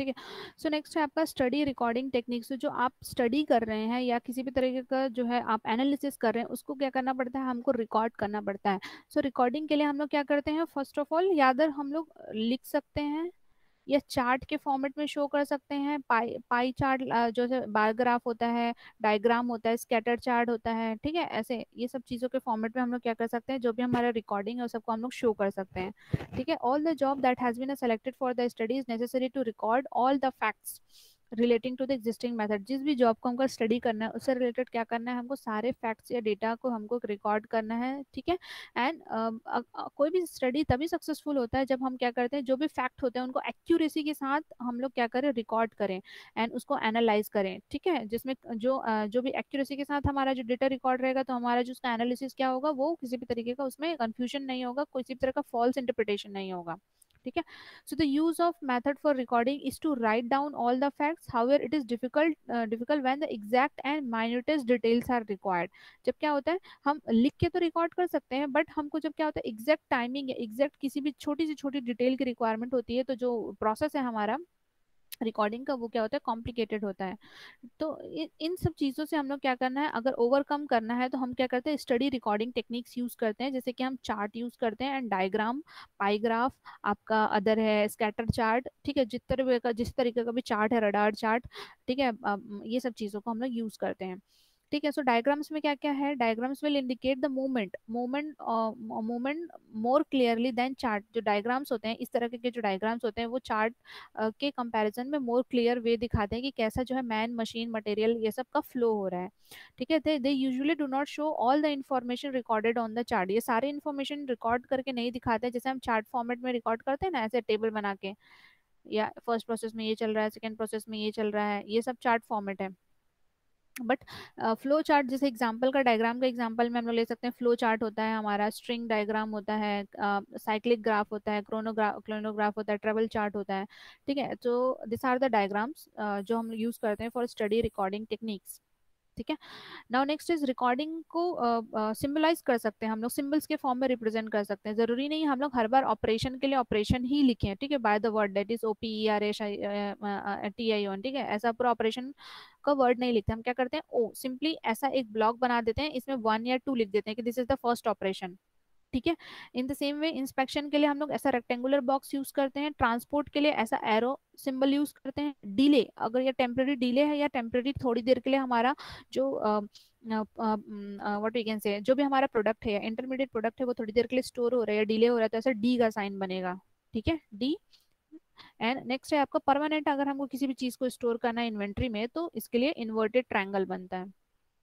ठीक है। सो नेक्स्ट है आपका स्टडी रिकॉर्डिंग टेक्निक जो आप स्टडी कर रहे हैं या किसी भी तरीके का जो है आप एनालिसिस कर रहे हैं उसको क्या करना पड़ता है? हमको रिकॉर्ड करना पड़ता है। सो so, रिकॉर्डिंग के लिए हम लोग क्या करते हैं? फ़र्स्ट ऑफ़ ऑल यादर हम लोग लिख सकते हैं। या चार्ट के फॉर्मेट में शो कर सकते हैं। पाई पाई चार्ट जो है बार ग्राफ होता है, डायग्राम होता है, स्कैटर चार्ट होता है, ठीक है? ऐसे, ये सब चीज़ों के फॉर्मेट में हम लोग क्या कर सकते हैं? जो भी हमारा रिकॉर्डिंग है सबको हम लोग शो कर सकते हैं, ठीक है? All the job that has been selected for the studies necessary to record all the facts relating to the existing method जिस भी जॉब को हमको स्टडी करना है उससे रिलेटेड क्या करना है? हमको सारे फैक्ट्स या डेटा को हमको रिकॉर्ड करना है ठीक है? एंड कोई भी स्टडी तभी सक्सेसफुल होता है जब हम क्या करते हैं? जो भी फैक्ट होते हैं उनको एक्यूरेसी के साथ हम लोग क्या करें? रिकॉर्ड करें एंड उसको एनालाइज करें ठीक है? जिसमें जो uh, जो भी एक्यूरेसी के साथ हमारा जो डेटा रिकॉर्ड रहेगा तो हमारा जो उसका एनालिसिस क्या होगा? वो किसी भी तरीके का उसमें कन्फ्यूज़न नहीं होगा किसी भी तरह का फॉल्स इंटरप्रिटेशन नहीं होगा। ठीक है? So the use of method for recording is to write down all the facts however it is difficult difficult when the exact and minutest details are required जब क्या होता है, हम लिख के तो रिकॉर्ड कर सकते हैं बट हमको जब क्या होता है एग्जैक्ट टाइमिंग या एग्जैक्ट किसी भी छोटी से छोटी डिटेल की रिक्वायरमेंट होती है तो जो प्रोसेस है हमारा रिकॉर्डिंग का वो क्या होता है कॉम्प्लिकेटेड होता है। तो इन सब चीज़ों से हम लोग क्या करना है, अगर ओवरकम करना है तो हम क्या करते हैं स्टडी रिकॉर्डिंग टेक्निक्स यूज़ करते हैं, जैसे कि हम चार्ट यूज़ करते हैं एंड डायग्राम पाइग्राफ आपका अदर है स्कैटर चार्ट ठीक है, जिस तरह का, जिस तरीके का भी चार्ट है रडार चार्ट ठीक है ये सब चीज़ों को हम लोग यूज़ करते हैं। ठीक है सो डायग्राम्स में क्या क्या है diagrams will indicate the movement movement movement more clearly than chart जो डायग्राम्स होते हैं इस तरह के जो डायग्राम्स होते हैं वो चार्ट uh, के कंपैरिजन में मोर क्लियर वे दिखाते हैं कि कैसा जो है मैन मशीन मटेरियल ये सब का फ्लो हो रहा है। ठीक है they usually do not show all the information recorded on the chart ये सारे इन्फॉर्मेशन रिकॉर्ड करके नहीं दिखाते जैसे हम चार्ट फॉर्मेट में रिकॉर्ड करते हैं ना ऐसे टेबल बना के। या फ़र्स्ट प्रोसेस में ये चल रहा है सेकेंड प्रोसेस में ये चल रहा है ये सब चार्ट फॉर्मेट है। बट फ्लो चार्ट जैसे एग्ज़ाम्पल का डायग्राम का एग्ज़ाम्पल में हम लोग ले सकते हैं। फ्लो चार्ट होता है हमारा स्ट्रिंग डायग्राम होता है साइक्लिक uh, ग्राफ होता है क्रोनोग्राफ क्लोनोग्राफ होता है ट्रेवल चार्ट होता है। ठीक है तो दिस आर द डायग्राम्स जो हम यूज़ करते हैं फॉर स्टडी रिकॉर्डिंग टेक्निक्स ठीक है? नाउ नेक्स्ट इज़ रिकॉर्डिंग को सिम्बलाइज uh, uh, कर सकते हैं हम लोग सिम्बल्स के फॉर्म में रिप्रेजेंट कर सकते हैं। ज़रूरी नहीं हम लोग हर बार ऑपरेशन के लिए ऑपरेशन ही लिखे लिखें ठीक है? By the word that is O P E R S I T I on ठीक है? ऐसा पूरा ऑपरेशन का वर्ड नहीं लिखते हम क्या करते हैं? ओ सिंपली ऐसा एक ब्लॉक बना देते हैं इसमें वन या टू लिख देते हैं कि this is the first operation ठीक है? In the same way inspection के लिए हम लोग ऐसा रेक्टेंगुलर बॉक्स यूज़ करते हैं। ट्रांसपोर्ट के लिए ऐसा एरो सिंबल यूज़ करते हैं। डिले अगर ये टेम्प्रेरी डिले है या टेम्प्रेरी थोड़ी देर के लिए हमारा जो व्हाट वी कैन से जो भी हमारा प्रोडक्ट है इंटरमीडिएट प्रोडक्ट है, वो थोड़ी देर के लिए स्टोर हो रहा है या डिले हो रहा है तो ऐसा डी का साइन बनेगा। ठीक है? डी एंड नेक्स्ट है आपका परमानेंट अगर हमको किसी भी चीज़ को स्टोर करना है इन्वेंट्री में तो इसके लिए इन्वर्टेड ट्रायंगल बनता है।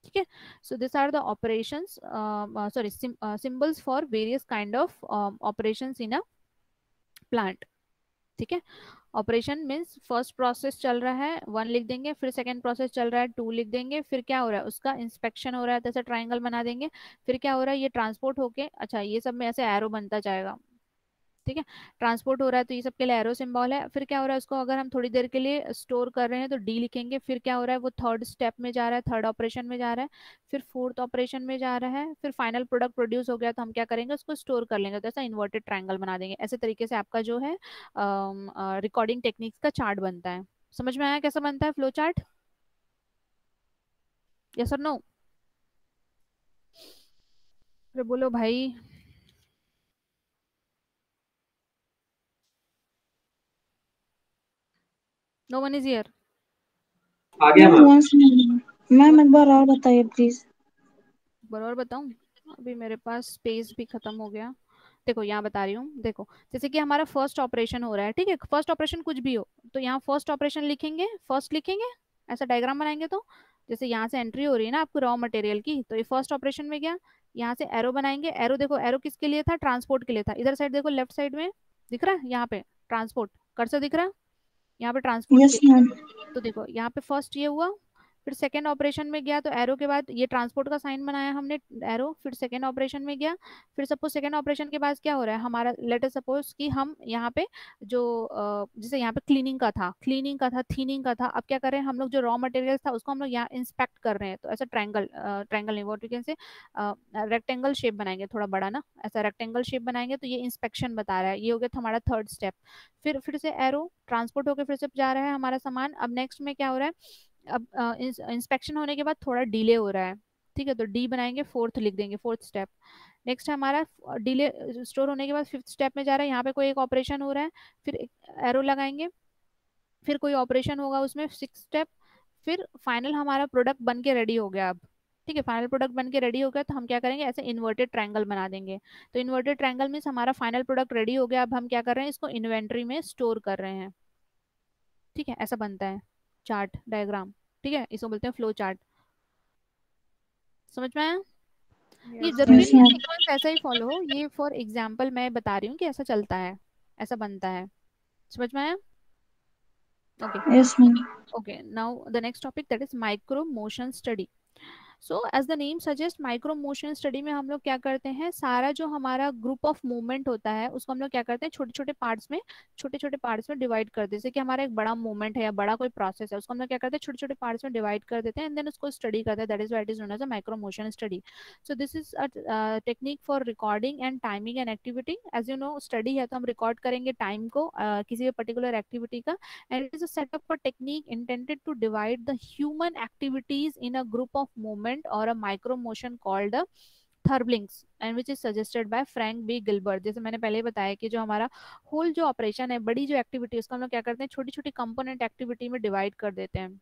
ठीक है? So this are the operation sorry symbols for various kind of operation in a plant ठीक है? ऑपरेशन मीन्स फ़र्स्ट प्रोसेस चल रहा है वन लिख देंगे, फिर सेकेंड प्रोसेस चल रहा है टू लिख देंगे, फिर क्या हो रहा है? उसका इंस्पेक्शन हो रहा है तो ऐसा ट्राइंगल बना देंगे, फिर क्या हो रहा है? ये ट्रांसपोर्ट होके अच्छा ये सब में ऐसे एरो बनता जाएगा। ठीक है? ट्रांसपोर्ट हो रहा है तो ये सब के लिए एरो सिंबल है। फिर क्या हो रहा है उसको अगर हम थोड़ी देर के लिए स्टोर कर रहे हैं तो डी लिखेंगे। फिर क्या हो रहा है वो थर्ड स्टेप में जा रहा है, थर्ड ऑपरेशन में जा रहा है। फिर फोर्थ ऑपरेशन में जा रहा है। फिर फाइनल प्रोडक्ट प्रोड्यूस हो गया तो हम क्या करेंगे, उसको स्टोर कर लेंगे। तो ऐसा इन्वर्टेड ट्राइंगल बना देंगे। ऐसे तरीके से आपका जो है रिकॉर्डिंग टेक्निक्स का चार्ट बनता है। समझ में आया कैसा बनता है फ्लो चार्ट यस और नो बोलो भाई। नो वन इज़ हियर आ गया मैम मैम एक बार और बताइए प्लीज़ बार और बताऊँ? अभी मेरे पास स्पेस भी खत्म हो गया। देखो यहाँ बता रही हूँ। देखो जैसे कि हमारा फ़र्स्ट ऑपरेशन हो रहा है ठीक है? फ़र्स्ट ऑपरेशन कुछ भी हो तो यहाँ फ़र्स्ट ऑपरेशन लिखेंगे। फ़र्स्ट लिखेंगे? ऐसा डायग्राम बनाएँगे तो? जैसे यहाँ से एंट्री हो रही है ना आपको रॉ मटेरियल की तो ये फ़र्स्ट ऑपरेशन में गया यहाँ से एरो बनाएँगे। एरो देखो एरो किसके लिए था? ट्रांसपोर्ट के लिए था। इधर साइड देखो लेफ़्ट साइड में दिख रहा है? यहाँ पे ट्रांसपोर्ट कर्सर दिख रहा है? यहाँ पे ट्रांसपोर्ट yes, तो देखो यहाँ पे फ़र्स्ट ये हुआ फिर सेकेंड ऑपरेशन में गया तो एरो के बाद ये ट्रांसपोर्ट का साइन बनाया हमने एरो फिर सेकेंड ऑपरेशन में गया। फिर सपोज़ सेकेंड ऑपरेशन के बाद क्या हो रहा है? हमारा लेटर सपोज़ कि हम यहाँ पे जो जैसे यहाँ पे क्लीनिंग का था क्लीनिंग का था थीनिंग का था, अब क्या कर रहे हैं? हम लोग जो रॉ मटेरियल था उसको हम लोग यहाँ इंस्पेक्ट कर रहे हैं। तो ऐसा ट्रैंगल ट्रैंगल नहीं वॉट से रेक्टेंगल शेप बनाएँगे थोड़ा बड़ा ना, ऐसा रेक्टेंगल शेप बनाएँगे तो ये इंस्पेक्शन बता रहा है। ये हो गया हमारा थर्ड स्टेप फिर फिर से एरो ट्रांसपोर्ट होकर फिर से जा रहा है हमारा सामान। अब नेक्स्ट में क्या हो रहा है? अब इंस्पेक्शन होने के बाद थोड़ा डिले हो रहा है, ठीक है? तो डी बनाएँगे फोर्थ लिख देंगे फोर्थ स्टेप नेक्स्ट हमारा डिले स्टोर होने के बाद फिफ्थ स्टेप में जा रहा है। यहाँ पे कोई एक ऑपरेशन हो रहा है, फिर एरो लगाएँगे, फिर कोई ऑपरेशन होगा उसमें सिक्स स्टेप फिर फाइनल हमारा प्रोडक्ट बन के रेडी हो गया अब, ठीक है? फाइनल प्रोडक्ट बन के रेडी हो गया तो हम क्या करेंगे? ऐसे इन्वर्टेड ट्रायंगल बना देंगे। तो इन्वर्टेड ट्रायंगल मीन्स हमारा फाइनल प्रोडक्ट रेडी हो गया, अब हम क्या कर रहे हैं? इसको इन्वेंट्री में स्टोर कर रहे हैं, ठीक है? ऐसा बनता है चार्ट डायग्राम ठीक है इसको बोलते हैं फ्लो चार्ट समझ में आया? ये ज़रूरी नहीं है सीक्वेंस ऐसा ही फॉलो हो। ये फॉर एग्ज़ाम्पल मैं बता रही हूँ कि ऐसा चलता है ऐसा बनता है। समझ में आया? Okay okay now the next topic that is micro motion study. So as the name suggest micro motion study में हम लोग क्या करते हैं? सारा जो हमारा ग्रुप ऑफ़ मूवमेंट होता है उसको हम लोग क्या करते हैं? छोटे छोटे पार्ट्स में छोटे छोटे पार्ट्स में डिवाइड कर देते जैसे कि हमारा एक बड़ा मूवमेंट है या बड़ा कोई प्रोसेस है उसको हम लोग क्या करते हैं? छोटे छोटे पार्ट्स में डिवाइड कर देते हैं एंड देन उसको स्टडी करते हैं। That is what is known as a micro motion study so this is a technique for recording and timing and activity as you know study है तो हम रिकॉर्ड करेंगे टाइम को uh, किसी भी पर्टिकुलर एक्टिविटी का। And it is a setup for technique intended to divide the human activities in a group of movement और a micro motion called a therbligs and which is suggested by Frank B Gilbert जैसे मैंने पहले बताया कि जो हमारा whole जो operation है, बड़ी जो एक्टिविटी उसको हम लोग क्या करते हैं? छोटी छोटी कंपोनेंट एक्टिविटी में डिवाइड कर देते हैं।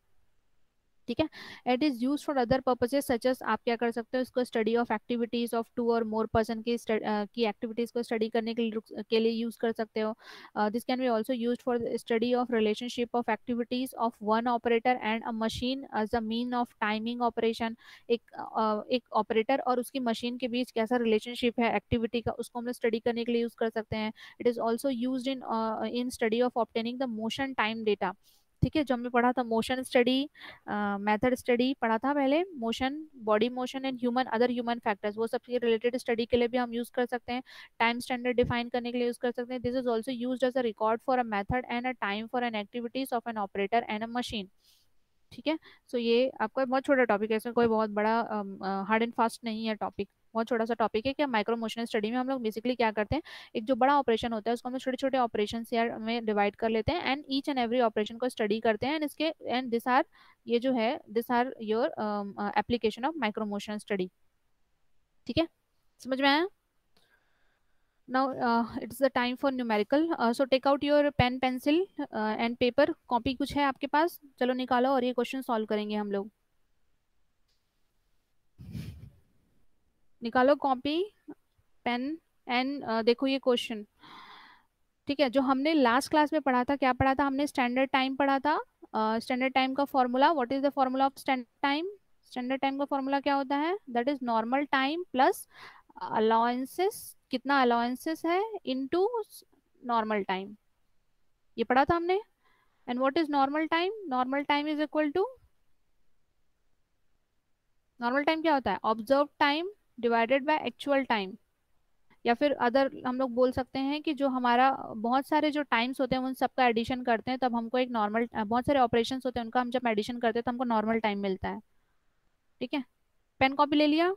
ठीक है? It is use for other purposes such as आप क्या कर सकते हो इसको study of activities of two और मोर पर्सन की की एक्टिविटीज़ को स्टडी करने के लिए के लिए यूज़ कर सकते हो। This can be also use for study of relationship of activities of one operator and a machine as a mean of timing operation एक uh, एक ऑपरेटर और उसकी मशीन के बीच कैसा रिलेशनशिप है एक्टिविटी का उसको हम लोग स्टडी करने के लिए यूज़ कर सकते हैं। It is also use in in study of obtaining the motion time data ठीक है, जो हमने पढ़ा था मोशन स्टडी मेथड स्टडी पढ़ा था पहले motion body motion and human other human factors वो सबसे रिलेटेड स्टडी के लिए भी हम यूज़ कर सकते हैं टाइम स्टैंडर्ड डिफाइन करने के लिए यूज़ कर सकते हैं this is also use as a record for a method and a time for an activities of an operator and a machine ठीक है सो ये आपका बहुत छोटा टॉपिक है, इसमें कोई बहुत बड़ा हार्ड एंड फास्ट नहीं है टॉपिक बहुत छोटा सा टॉपिक है कि माइक्रो मोशन स्टडी में हम लोग बेसिकली क्या करते हैं एक जो बड़ा ऑपरेशन होता है उसको हम लोग छोटे छोटे ऑपरेशन में डिवाइड कर लेते हैं and each and every operation को स्टडी करते हैं एंड इसके एंड दिस आर ये जो है this are your application of micro motion study ठीक है? समझ में आया? Now uh, it's the time for numerical. Uh, so take out your pen pencil uh, and paper. Copy कुछ है आपके पास? चलो निकालो और ये क्वेश्चन सॉल्व करेंगे हम लोग. निकालो कॉपी पेन एंड देखो ये क्वेश्चन ठीक है जो हमने लास्ट क्लास में पढ़ा था क्या पढ़ा था? हमने स्टैंडर्ड टाइम पढ़ा था. स्टैंडर्ड uh, टाइम का formula what is the formula of standard time standard time का फॉर्मूला क्या होता है? That is normal time plus allowances कितना अलाउंसेस है? इनटू नॉर्मल टाइम ये पढ़ा था हमने? And what is normal time normal time is equal to normal time क्या होता है? Observe time divided by actual time या फिर अदर हम लोग बोल सकते हैं कि जो हमारा बहुत सारे जो टाइम्स होते हैं उन सबका एडिशन करते हैं तब हमको एक नॉर्मल बहुत सारे ऑपरेशन होते हैं उनका हम जब एडिशन करते हैं तो हमको नॉर्मल टाइम मिलता है। ठीक है? पेन कॉपी ले लिया?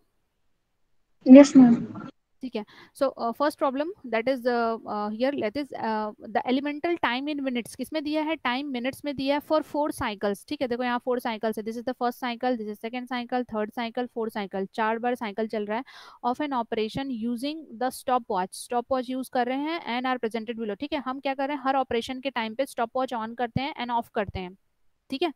Yes, ma'am. ठीक है? So first problem that is here let is the elemental time in minutes किसमें दिया है? टाइम मिनट्स में दिया है फॉर फोर साइकिल्स ठीक है? देखो यहाँ फोर साइकिल्स है. This is the first cycle this is second cycle third cycle fourth cycle चार बार साइकिल चल रहा है of an operation using the stopwatch stopwatch use कर रहे हैं एंड आर प्रेजेंटेड बिलो ठीक है? हम क्या कर रहे हैं? हर ऑपरेशन के टाइम पे स्टॉप वॉच ऑन करते हैं एंड ऑफ़ करते हैं. ठीक है?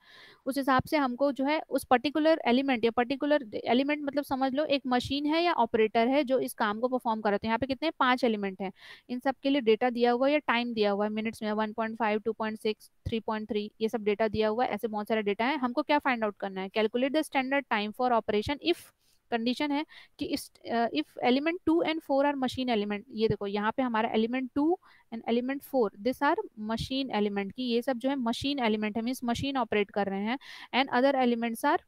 उस हिसाब से हमको जो है उस पर्टिकुलर एलिमेंट या पर्टिकुलर एलिमेंट मतलब समझ लो एक मशीन है या ऑपरेटर है जो इस काम को परफॉर्म कर रहे हैं। यहाँ पे कितने? पाँच एलिमेंट हैं। इन सब के लिए डेटा दिया हुआ है या टाइम दिया हुआ है? मिनट्स में one point five two point six three point three ये सब डेटा दिया हुआ है। ऐसे बहुत सारे डेटा है। हमको क्या फाइंड आउट करना है? Calculate the standard time for operation if condition है कि इस if element two and four are machine element ये देखो, यहाँ पे हमारा element two and element four this are machine element की, ये सब जो है मशीन एलिमेंट है मीन्स मशीन ऑपरेट कर रहे हैं and other elements are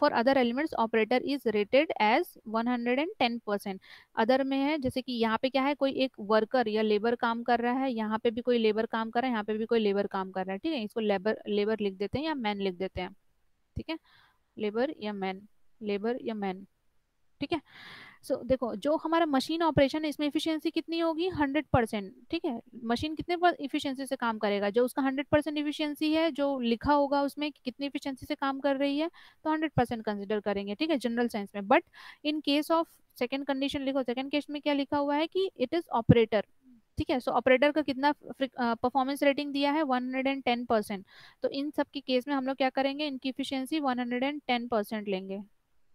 for other elements operator is rated as 110 percent other में है, जैसे कि यहाँ पे क्या है, कोई एक वर्कर या लेबर काम कर रहा है, यहाँ पे भी कोई लेबर काम कर रहा है, यहाँ पे भी कोई लेबर काम कर रहा है, ठीक है, इसको लेबर लेबर लिख देते हैं या मैन लिख देते हैं, ठीक है? लेबर या मैन लेबर या मैन ठीक है? सो so, देखो जो हमारा मशीन ऑपरेशन है इसमें इफिशियंसी कितनी होगी? हंड्रेड परसेंट ठीक है? मशीन कितने पर से काम करेगा? जो उसका हंड्रेड परसेंट इफिशियंसी है जो लिखा होगा उसमें कि कितनी इफिशियंसी से काम कर रही है तो हंड्रेड परसेंट कंसिडर करेंगे ठीक है? जनरल साइंस में। But in case of second condition लिखो सेकेंड केस में क्या लिखा हुआ है कि इट इज़ ऑपरेटर ठीक है सो ऑपरेटर का कितना परफॉर्मेंस रेटिंग दिया है? 110 परसेंट तो इन सब के केस में हम लोग क्या करेंगे? इनकी इफिशियंसी 110 परसेंट लेंगे।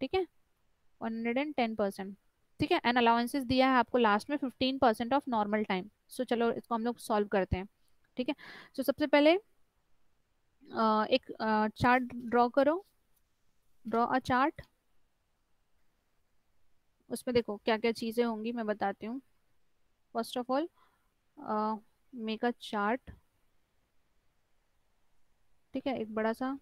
ठीक है? 110 परसेंट ठीक है? एंड अलाउंसेस दिया है आपको लास्ट में 15 percent of normal time so चलो इसको हम लोग सॉल्व करते हैं। ठीक है? सो सबसे पहले एक चार्ट ड्रॉ करो। ड्रॉ अ चार्ट उसमें देखो क्या क्या चीज़ें होंगी, मैं बताती हूँ। First of all make a chart ठीक है, एक बड़ा सा।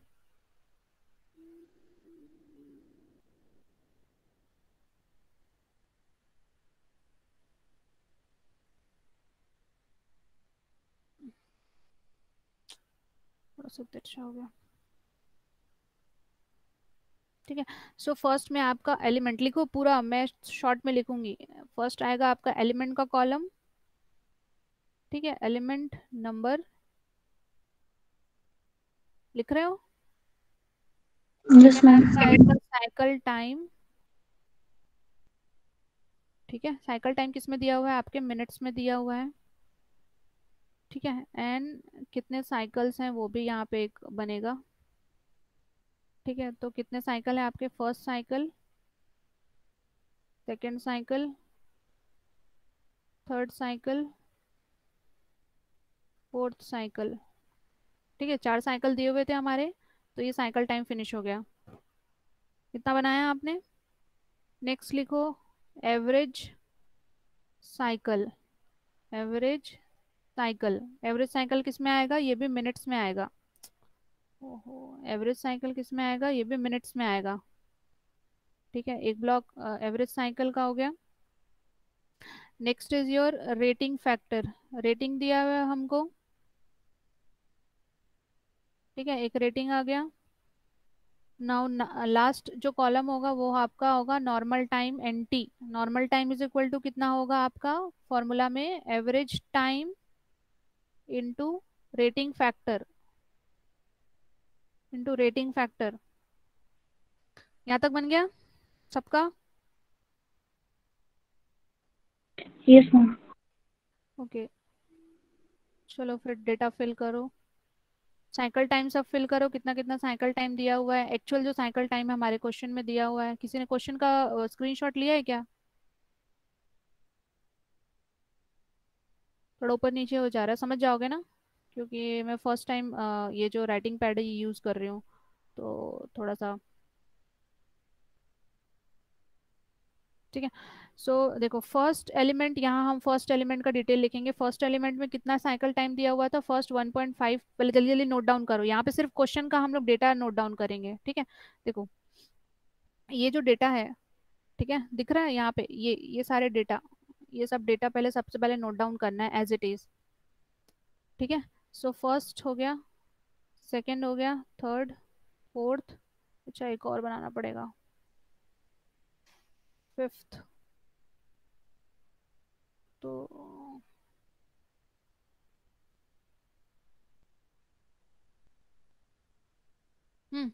ठीक है सो फ़र्स्ट में आपका एलिमेंट लिखो पूरा मैं शॉर्ट में लिखूँगी। फ़र्स्ट आएगा आपका एलिमेंट का कॉलम ठीक है एलिमेंट नंबर लिख रहे हो? Yes ma'am cycle cycle time ठीक है साइकिल टाइम किसमें दिया हुआ है? आपके मिनट्स में दिया हुआ है। ठीक है एंड कितने साइकिल्स हैं वो भी यहाँ पे एक बनेगा। ठीक है तो कितने साइकिल है आपके? First cycle second cycle third cycle fourth cycle. ठीक है, चार साइकिल दिए हुए थे हमारे तो ये साइकिल टाइम फिनिश हो गया। कितना बनाया आपने? नेक्स्ट लिखो, average cycle average cycle. Average cycle किसमें आएगा? ये भी मिनट्स में आएगा। ओहो, एवरेज साइकिल किसमें आएगा? ये भी मिनट्स में आएगा। ठीक है, एक ब्लॉक एवरेज साइकिल का हो गया। Next is your rating factor. Rating दिया हुआ है हमको ठीक है एक रेटिंग आ गया। नाउ लास्ट जो कॉलम होगा वो आपका होगा normal time N T normal time is equal to कितना होगा आपका? फॉर्मूला में average time into rating factor into rating factor यहाँ तक बन गया सबका? यस मैम ओके चलो फिर डेटा फिल करो। साइकिल टाइम सब फिल करो, कितना कितना साइकिल टाइम दिया हुआ है। एक्चुअल जो साइकिल टाइम हमारे क्वेश्चन में दिया हुआ है। किसी ने क्वेश्चन का स्क्रीनशॉट लिया है क्या? थोड़ा ऊपर नीचे हो जा रहा है, समझ जाओगे ना? क्योंकि मैं फ़र्स्ट टाइम ये जो राइटिंग पैड है यूज़ कर रही हूँ। तो थोड़ा सा, ठीक है? सो so, देखो फ़र्स्ट एलिमेंट यहाँ हम फ़र्स्ट एलिमेंट का डिटेल लिखेंगे। फ़र्स्ट एलिमेंट में कितना साइकिल टाइम दिया हुआ था? फ़र्स्ट 1.5 पॉइंट पहले जल्दी जल्दी नोट डाउन करो। यहाँ पे सिर्फ़ क्वेश्चन का हम लोग डेटा नोट डाउन करेंगे ठीक है? देखो ये जो डेटा है ठीक है? दिख रहा है यहाँ पे? ये ये सारे डेटा ये सब डेटा पहले सबसे पहले नोट डाउन करना है एज इट इज़ ठीक है? सो फ़र्स्ट हो गया सेकेंड हो गया थर्ड फोर्थ अच्छा एक और बनाना पड़ेगा। फिफ्थ तो हम्म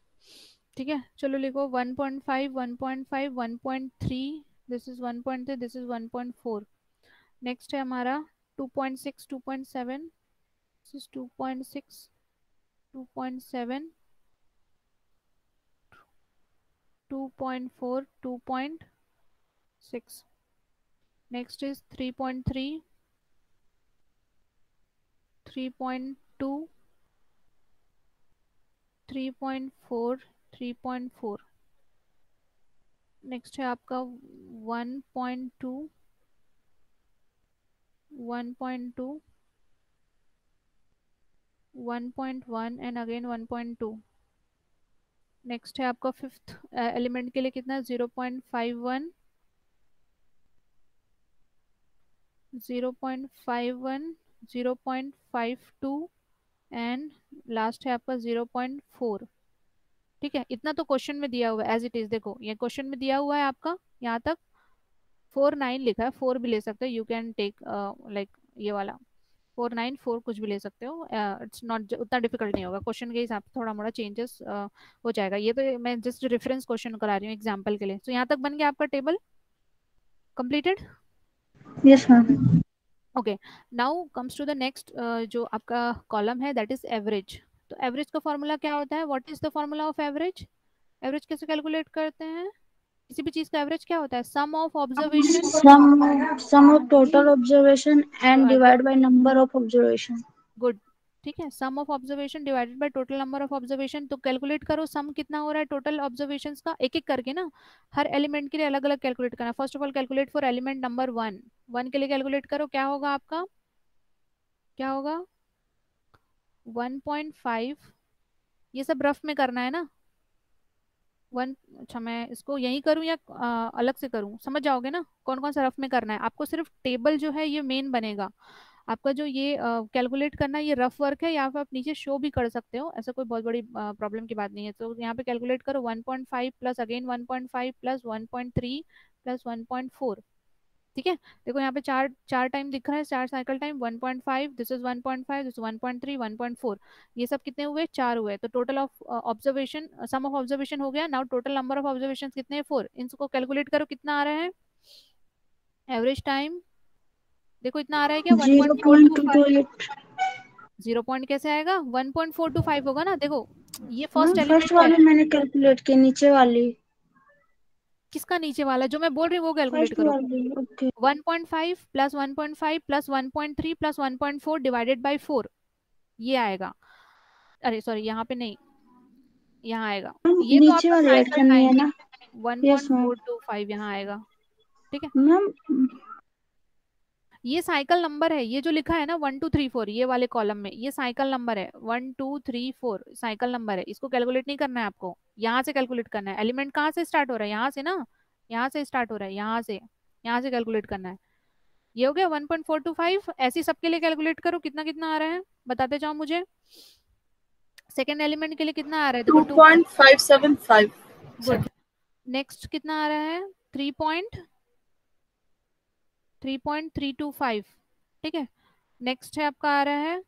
ठीक है। चलो लिखो। 1.5 1.5 1.3 this is 1.3 this is 1.4 next है हमारा 2.6 2.7 this is 2.6 2.7 2.4 2.6 next is 3.3 3.2 3.4 3.4 next है आपका 1.2 1.2 1.1 एंड अगेन 1.2 नेक्स्ट है आपका फिफ्थ एलिमेंट के लिए कितना? 0.51 0.51 0.52 एंड लास्ट है आपका 0.4 ठीक है? इतना तो क्वेश्चन में दिया हुआ है एज इट इज़ देखो ये क्वेश्चन में दिया हुआ है आपका यहाँ तक फोर नाइन लिखा है फोर भी ले सकते हो यू कैन टेक लाइक ये वाला। फोर नाइन फोर कुछ भी ले सकते हो इट्स uh, नॉट उतना डिफ़िकल्ट नहीं होगा। क्वेश्चन के हिसाब से थोड़ा मोड़ा चेंजेस uh, हो जाएगा। ये तो मैं जस्ट रेफरेंस क्वेश्चन करा रही हूँ एग्ज़ाम्पल के लिए। तो यहाँ तक बन गया आपका table completed yes ma'am okay now comes to the next जो आपका कॉलम है दैट इज़ एवरेज तो एवरेज का फॉर्मूला क्या होता है? What is the formula of average average कैसे कैलकुलेट करते हैं? किसी भी चीज़ का एवरेज क्या होता है? Sum of observation sum sum of total observation and divide by number of observation good ठीक है? Sum of observation divided by total number of observation तो कैलकुलेट करो सम कितना हो रहा है टोटल ऑब्जर्वेशन का एक एक करके ना। हर एलिमेंट के लिए अलग अलग कैलकुलेट करना। First of all calculate for element number one one के लिए कैलकुलेट करो क्या होगा आपका? क्या होगा? 1.5 ये सब रफ में करना है ना? वन अच्छा मैं इसको यही करूँ या आ, अलग से करूँ? समझ जाओगे ना? कौन कौन सा रफ में करना है? आपको सिर्फ़ टेबल जो है ये मेन बनेगा। आपका जो ये कैलकुलेट करना ये रफ वर्क है या फिर आप नीचे शो भी कर सकते हो, ऐसा कोई बहुत बड़ी प्रॉब्लम की बात नहीं है। तो यहाँ पे कैलकुलेट करो 1.5 प्लस अगेन 1.5 प्लस 1.3 प्लस 1.4 ठीक है? देखो यहाँ पे चार चार टाइम दिख रहा है, चार cycle time 1.5 this is 1.5 this 1.3 1.4 ये सब कितने हुए? चार हुए। तो total of observation sum of observation हो गया। Now total number of observation कितने फोर इनको कैलकुलेट करो, कितना आ रहा है? एवरेज टाइम देखो इतना आ रहा है क्या? वन पॉइंट ज़ीरो पॉइंट कैसे आएगा? One point four two five होगा ना? देखो ये फ़र्स्ट फ़र्स्ट वाली मैंने कैलकुलेट किया नीचे वाली। किसका नीचे वाला? जो मैं बोल रही हूँ वो कैलकुलेट करो। okay. 1.5 plus 1.5 plus 1.3 plus 1.4 divided by 4 ये आएगा। अरे सॉरी यहाँ पे नहीं। यहाँ आएगा। ये तो नीचे वाली ऐड करनी है ना? 1.425 यहाँ आएगा। ठीक है? मैम ये साइकिल नंबर है ये जो लिखा है ना वन टू थ्री फोर ये वाले कॉलम में ये साइकिल नंबर है one two three four cycle number है। इसको कैलकुलेट नहीं करना है आपको यहाँ से कैलकुलेट करना है। एलिमेंट कहाँ से स्टार्ट हो रहा है? यहाँ से ना? यहाँ से स्टार्ट हो रहा है यहाँ से यहाँ से कैलकुलेट करना है। ये हो गया one point four two five ऐसी सबके लिए कैलकुलेट करो कितना कितना आ रहा है बताते जाओ मुझे। सेकेंड एलिमेंट के लिए कितना आ रहा है? Two point five seven five next कितना आ रहा है? Three point three point three two five ठीक है? नेक्स्ट है आपका आ रहा है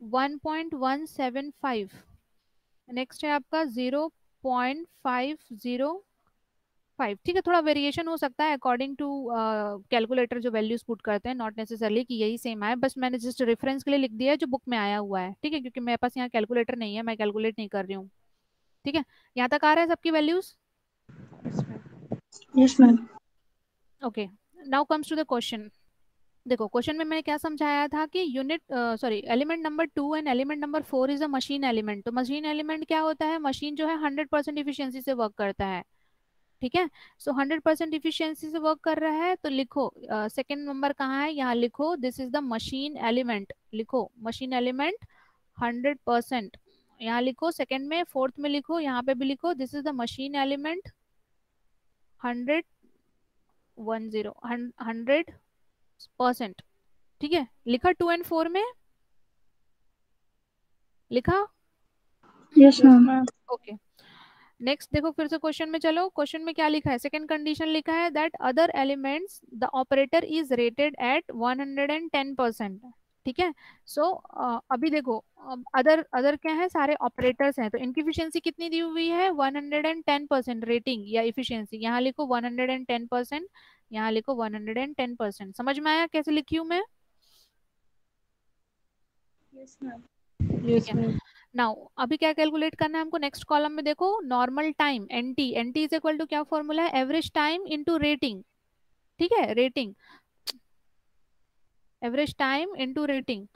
one point one seven five next है आपका zero point five zero five ठीक है? थोड़ा वेरिएशन हो सकता है अकॉर्डिंग टू कैलकुलेटर जो वैल्यूज़ पुट करते हैं नॉट नेसेसरली कि यही सेम आए बस मैंने जस्ट रेफरेंस के लिए लिख दिया है जो बुक में आया हुआ है ठीक है? क्योंकि मेरे पास यहाँ कैलकुलेटर नहीं है मैं कैलकुलेट नहीं कर रही हूँ ठीक है? यहाँ तक आ रहा है सबकी values yes ma'am okay now comes to the question देखो क्वेश्चन में मैंने क्या समझाया था कि unit sorry element number two and element number four is a machine element तो मशीन एलिमेंट क्या होता है? मशीन जो है हंड्रेड परसेंट इफिशियंसी से वर्क करता है। ठीक है? सो हंड्रेड परसेंट इफिशियंसी से वर्क कर रहा है तो लिखो सेकेंड नंबर कहाँ है? यहाँ लिखो this is the machine element लिखो मशीन एलिमेंट हंड्रेड परसेंट यहाँ लिखो सेकेंड में फोर्थ में लिखो, यहाँ पे भी लिखो this is the machine element hundred one zero hundred percent. ठीक है? लिखा टू एंड फोर में? लिखा? यस मैम ओके नेक्स्ट देखो फिर से क्वेश्चन में चलो। क्वेश्चन में क्या लिखा है? सेकंड कंडीशन लिखा है that other elements the operator is rated at 110 percent ठीक है? सो so, uh, अभी देखो अदर अदर क्या है? सारे ऑपरेटर्स हैं तो इनकी इफिशियंसी कितनी दी हुई है? 110 परसेंट रेटिंग या इफिशियंसी यहाँ लिखो 110 परसेंट यहाँ लिखो 110 परसेंट समझ में आया कैसे लिखी हूँ मैं? यस मैम नाउ अभी क्या कैलकुलेट करना है हमको? नेक्स्ट कॉलम में देखो normal time N T N T is equal to क्या फॉर्मूला है? एवरेज टाइम इनटू रेटिंग ठीक है? Rating average time into rating.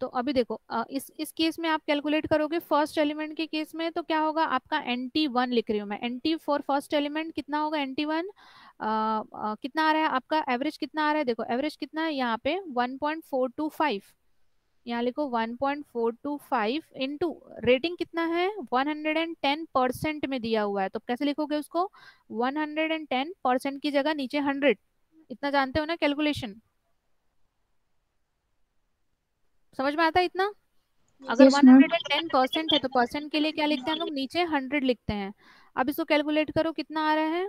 तो अभी देखो इस इस केस में आप कैलकुलेट करोगे फ़र्स्ट एलिमेंट के केस में तो क्या होगा, आपका एन टी वन लिख रही हूँ मैं। N T for first element कितना होगा एन टी वन? कितना आ रहा है आपका? एवरेज कितना आ रहा है? देखो, एवरेज कितना है यहाँ पे? One point four two five. यहाँ लिखो 1.425 इनटू, रेटिंग कितना है? 110 परसेंट में दिया हुआ है। तो कैसे लिखोगे उसको? 110 परसेंट की जगह नीचे 100 इतना जानते हो ना कैलकुलेशन? समझ में आता है इतना? अगर Yes, ma'am. 110 परसेंट है तो परसेंट के लिए क्या लिखते हैं हम लोग? नीचे 100 लिखते हैं। अब इसको कैलकुलेट करो कितना आ रहा है?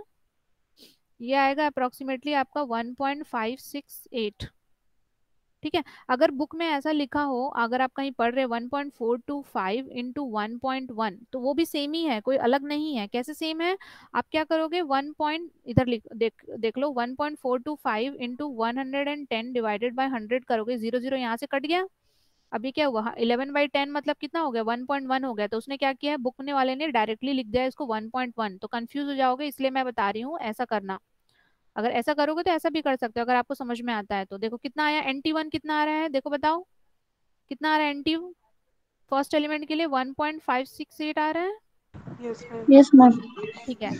ये आएगा अप्रोक्सीमेटली आपका 1.568 ठीक है? अगर बुक में ऐसा लिखा हो अगर आप कहीं पढ़ रहे one point four two five into one point one तो वो भी सेम ही है कोई अलग नहीं है। कैसे सेम है? आप क्या करोगे? वन पॉइंट इधर लिख देख देख लो one point four two five into one hundred and ten divided by hundred करोगे। ज़ीरो ज़ीरो यहाँ से कट गया। अभी क्या हुआ? इलेवन बाई टेन मतलब कितना हो गया? वन पॉइंट वन हो गया। तो उसने क्या किया है? बुकने वाले ने डायरेक्टली लिख दिया इसको वन पॉइंट वन तो कन्फ्यूज़ हो जाओगे, इसलिए मैं बता रही हूँ, ऐसा करना। अगर ऐसा करोगे तो ऐसा भी कर सकते हो, अगर आपको समझ में आता है तो। देखो, कितना आया? एन टी वन कितना आ रहा है? देखो, बताओ। कितना आ रहा है एन टी फ़र्स्ट एलिमेंट के लिए one point five six eight आ रहा है। यस मैम ठीक है।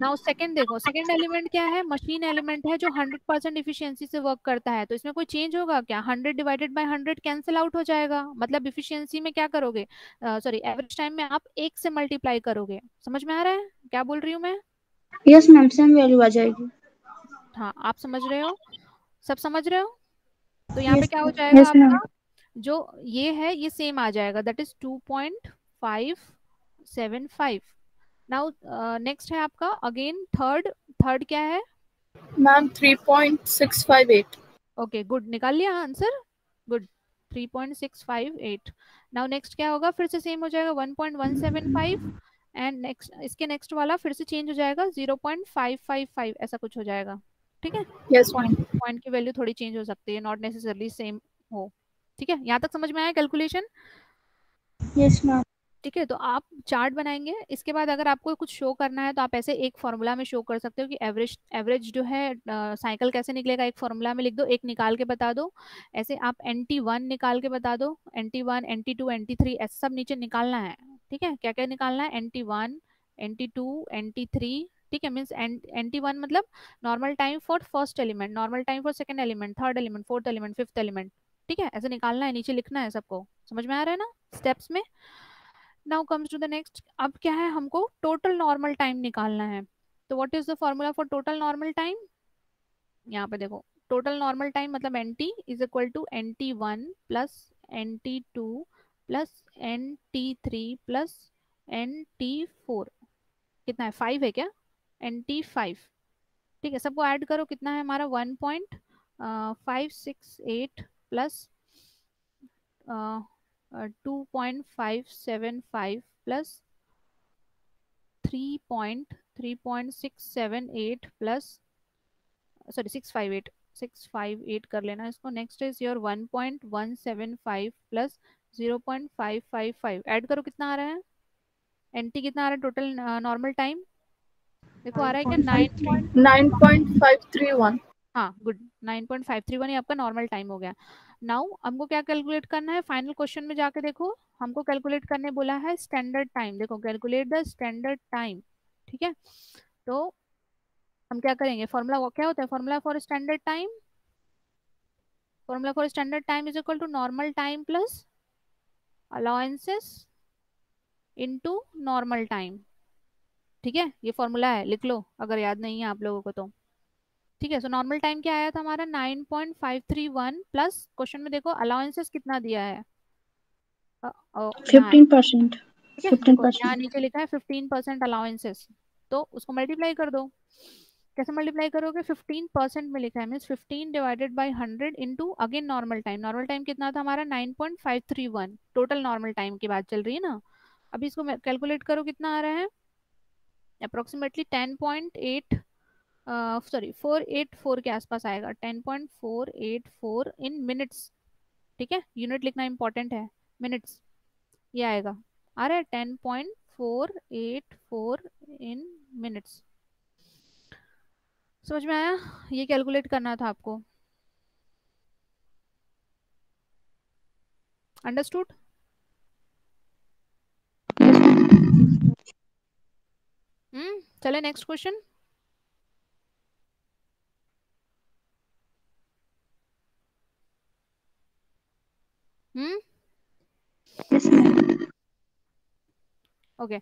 नाउ सेकंड देखो सेकंड एलिमेंट क्या है? मशीन एलिमेंट है जो हंड्रेड परसेंट इफिशियंसी से वर्क करता है। तो इसमें कोई चेंज होगा क्या? Hundred divided by hundred cancel out हो जाएगा। मतलब इफिशियंसी में क्या करोगे? सॉरी एवरेज टाइम में आप एक से मल्टीप्लाई करोगे। समझ में आ रहा है? क्या बोल रही हूँ मैं? यस मैम सेम वैल्यू आ जाएगी। हाँ आप समझ रहे हो? सब समझ रहे हो? तो यहाँ पे क्या हो जाएगा Yes, आपका? जो ये है ये सेम आ जाएगा। That is two point five seven five. Now next है आपका। अगेन थर्ड थर्ड क्या है? Ma'am three point six five eight okay good निकाल लिया आंसर गुड 3.658 नाउ नेक्स्ट क्या होगा? फिर से सेम हो जाएगा 1.175 एंड नेक्स्ट इसके नेक्स्ट वाला फिर से चेंज हो जाएगा 0.555 ऐसा कुछ हो जाएगा। ठीक है? यस पॉइंट पॉइंट की वैल्यू थोड़ी चेंज हो सकती है नॉट नेसेसरली सेम हो। ठीक है? यहाँ तक समझ में आया कैलकुलेशन यस मैम ठीक है तो आप चार्ट बनाएँगे। इसके बाद अगर आपको कुछ शो करना है तो आप ऐसे एक फॉर्मूला में शो कर सकते हो कि एवरेज एवरेज जो है साइकिल कैसे निकलेगा, एक फॉर्मूला में लिख दो, एक निकाल के बता दो। ऐसे आप एन टी वन निकाल के बता दो N T one N T two N T three, ऐसे सब नीचे निकालना है, ठीक है? क्या क्या निकालना है? N T one N T two N T three, ठीक है? मीन्स एन टी वन मतलब normal time for first element, normal time for second element, third element, fourth element, fifth element, ठीक है? ऐसे निकालना है, नीचे लिखना है सबको, समझ में आ रहा है ना? स्टेप्स में। Now comes to the next, अब क्या है हमको टोटल नॉर्मल टाइम निकालना है। तो what is the formula for total normal time यहाँ पे देखो टोटल नॉर्मल टाइम मतलब N T is equal to N T one plus N T two plus N T three plus N T four कितना है? Five है क्या? N T five ठीक है, सबको ऐड करो, कितना है हमारा? One point five six eight plus two point five seven five plus three point three point six seven eight plus sorry six five eight six five eight कर लेना इसको। Next is your one point one seven five plus zero point five five five add करो कितना आ रहा है? N T कितना आ रहा है टोटल नॉर्मल टाइम देखो आ रहा है क्या? Nine point nine point five three one हाँ good nine point five three one ये आपका नॉर्मल टाइम हो गया। नाउ हमको क्या कैलकुलेट करना है? फाइनल क्वेश्चन में जाके देखो। हमको कैलकुलेट करने बोला है स्टैंडर्ड टाइम। देखो, कैलकुलेट द स्टैंडर्ड टाइम, ठीक है? तो हम क्या करेंगे? फॉर्मूला क्या होता है? Formula for standard time, formula for standard time is equal to normal time plus allowances into normal time. ठीक है? ये फॉर्मूला है, लिख लो, अगर याद नहीं है आप लोगों को तो। ठीक है सो नॉर्मल टाइम क्या आया था हमारा? 9.531 प्लस क्वेश्चन में देखो अलाउंसेस कितना दिया है? फिफ्टीन परसेंट ठीक 15% देखो यहाँ नीचे लिखा है 15 परसेंट अलाउंसेस तो उसको मल्टीप्लाई कर दो। कैसे मल्टीप्लाई करोगे? 15 परसेंट में लिखा है means 15 divided by 100 into again normal time normal time कितना था हमारा? 9.531 टोटल नॉर्मल टाइम की बात चल रही है ना? अभी इसको कैलकुलेट करो कितना आ रहा है? Approximately 10.8 sorry four eight four के आसपास आएगा। Ten point four eight four in minutes ठीक है? यूनिट लिखना इंपॉर्टेंट है। मिनट्स ये आएगा। आ रहा है ten point four eight four in minutes समझ में आया? ये कैलकुलेट करना था आपको। अंडरस्टूड हम्म चले नेक्स्ट क्वेश्चन हम्म? Okay okay.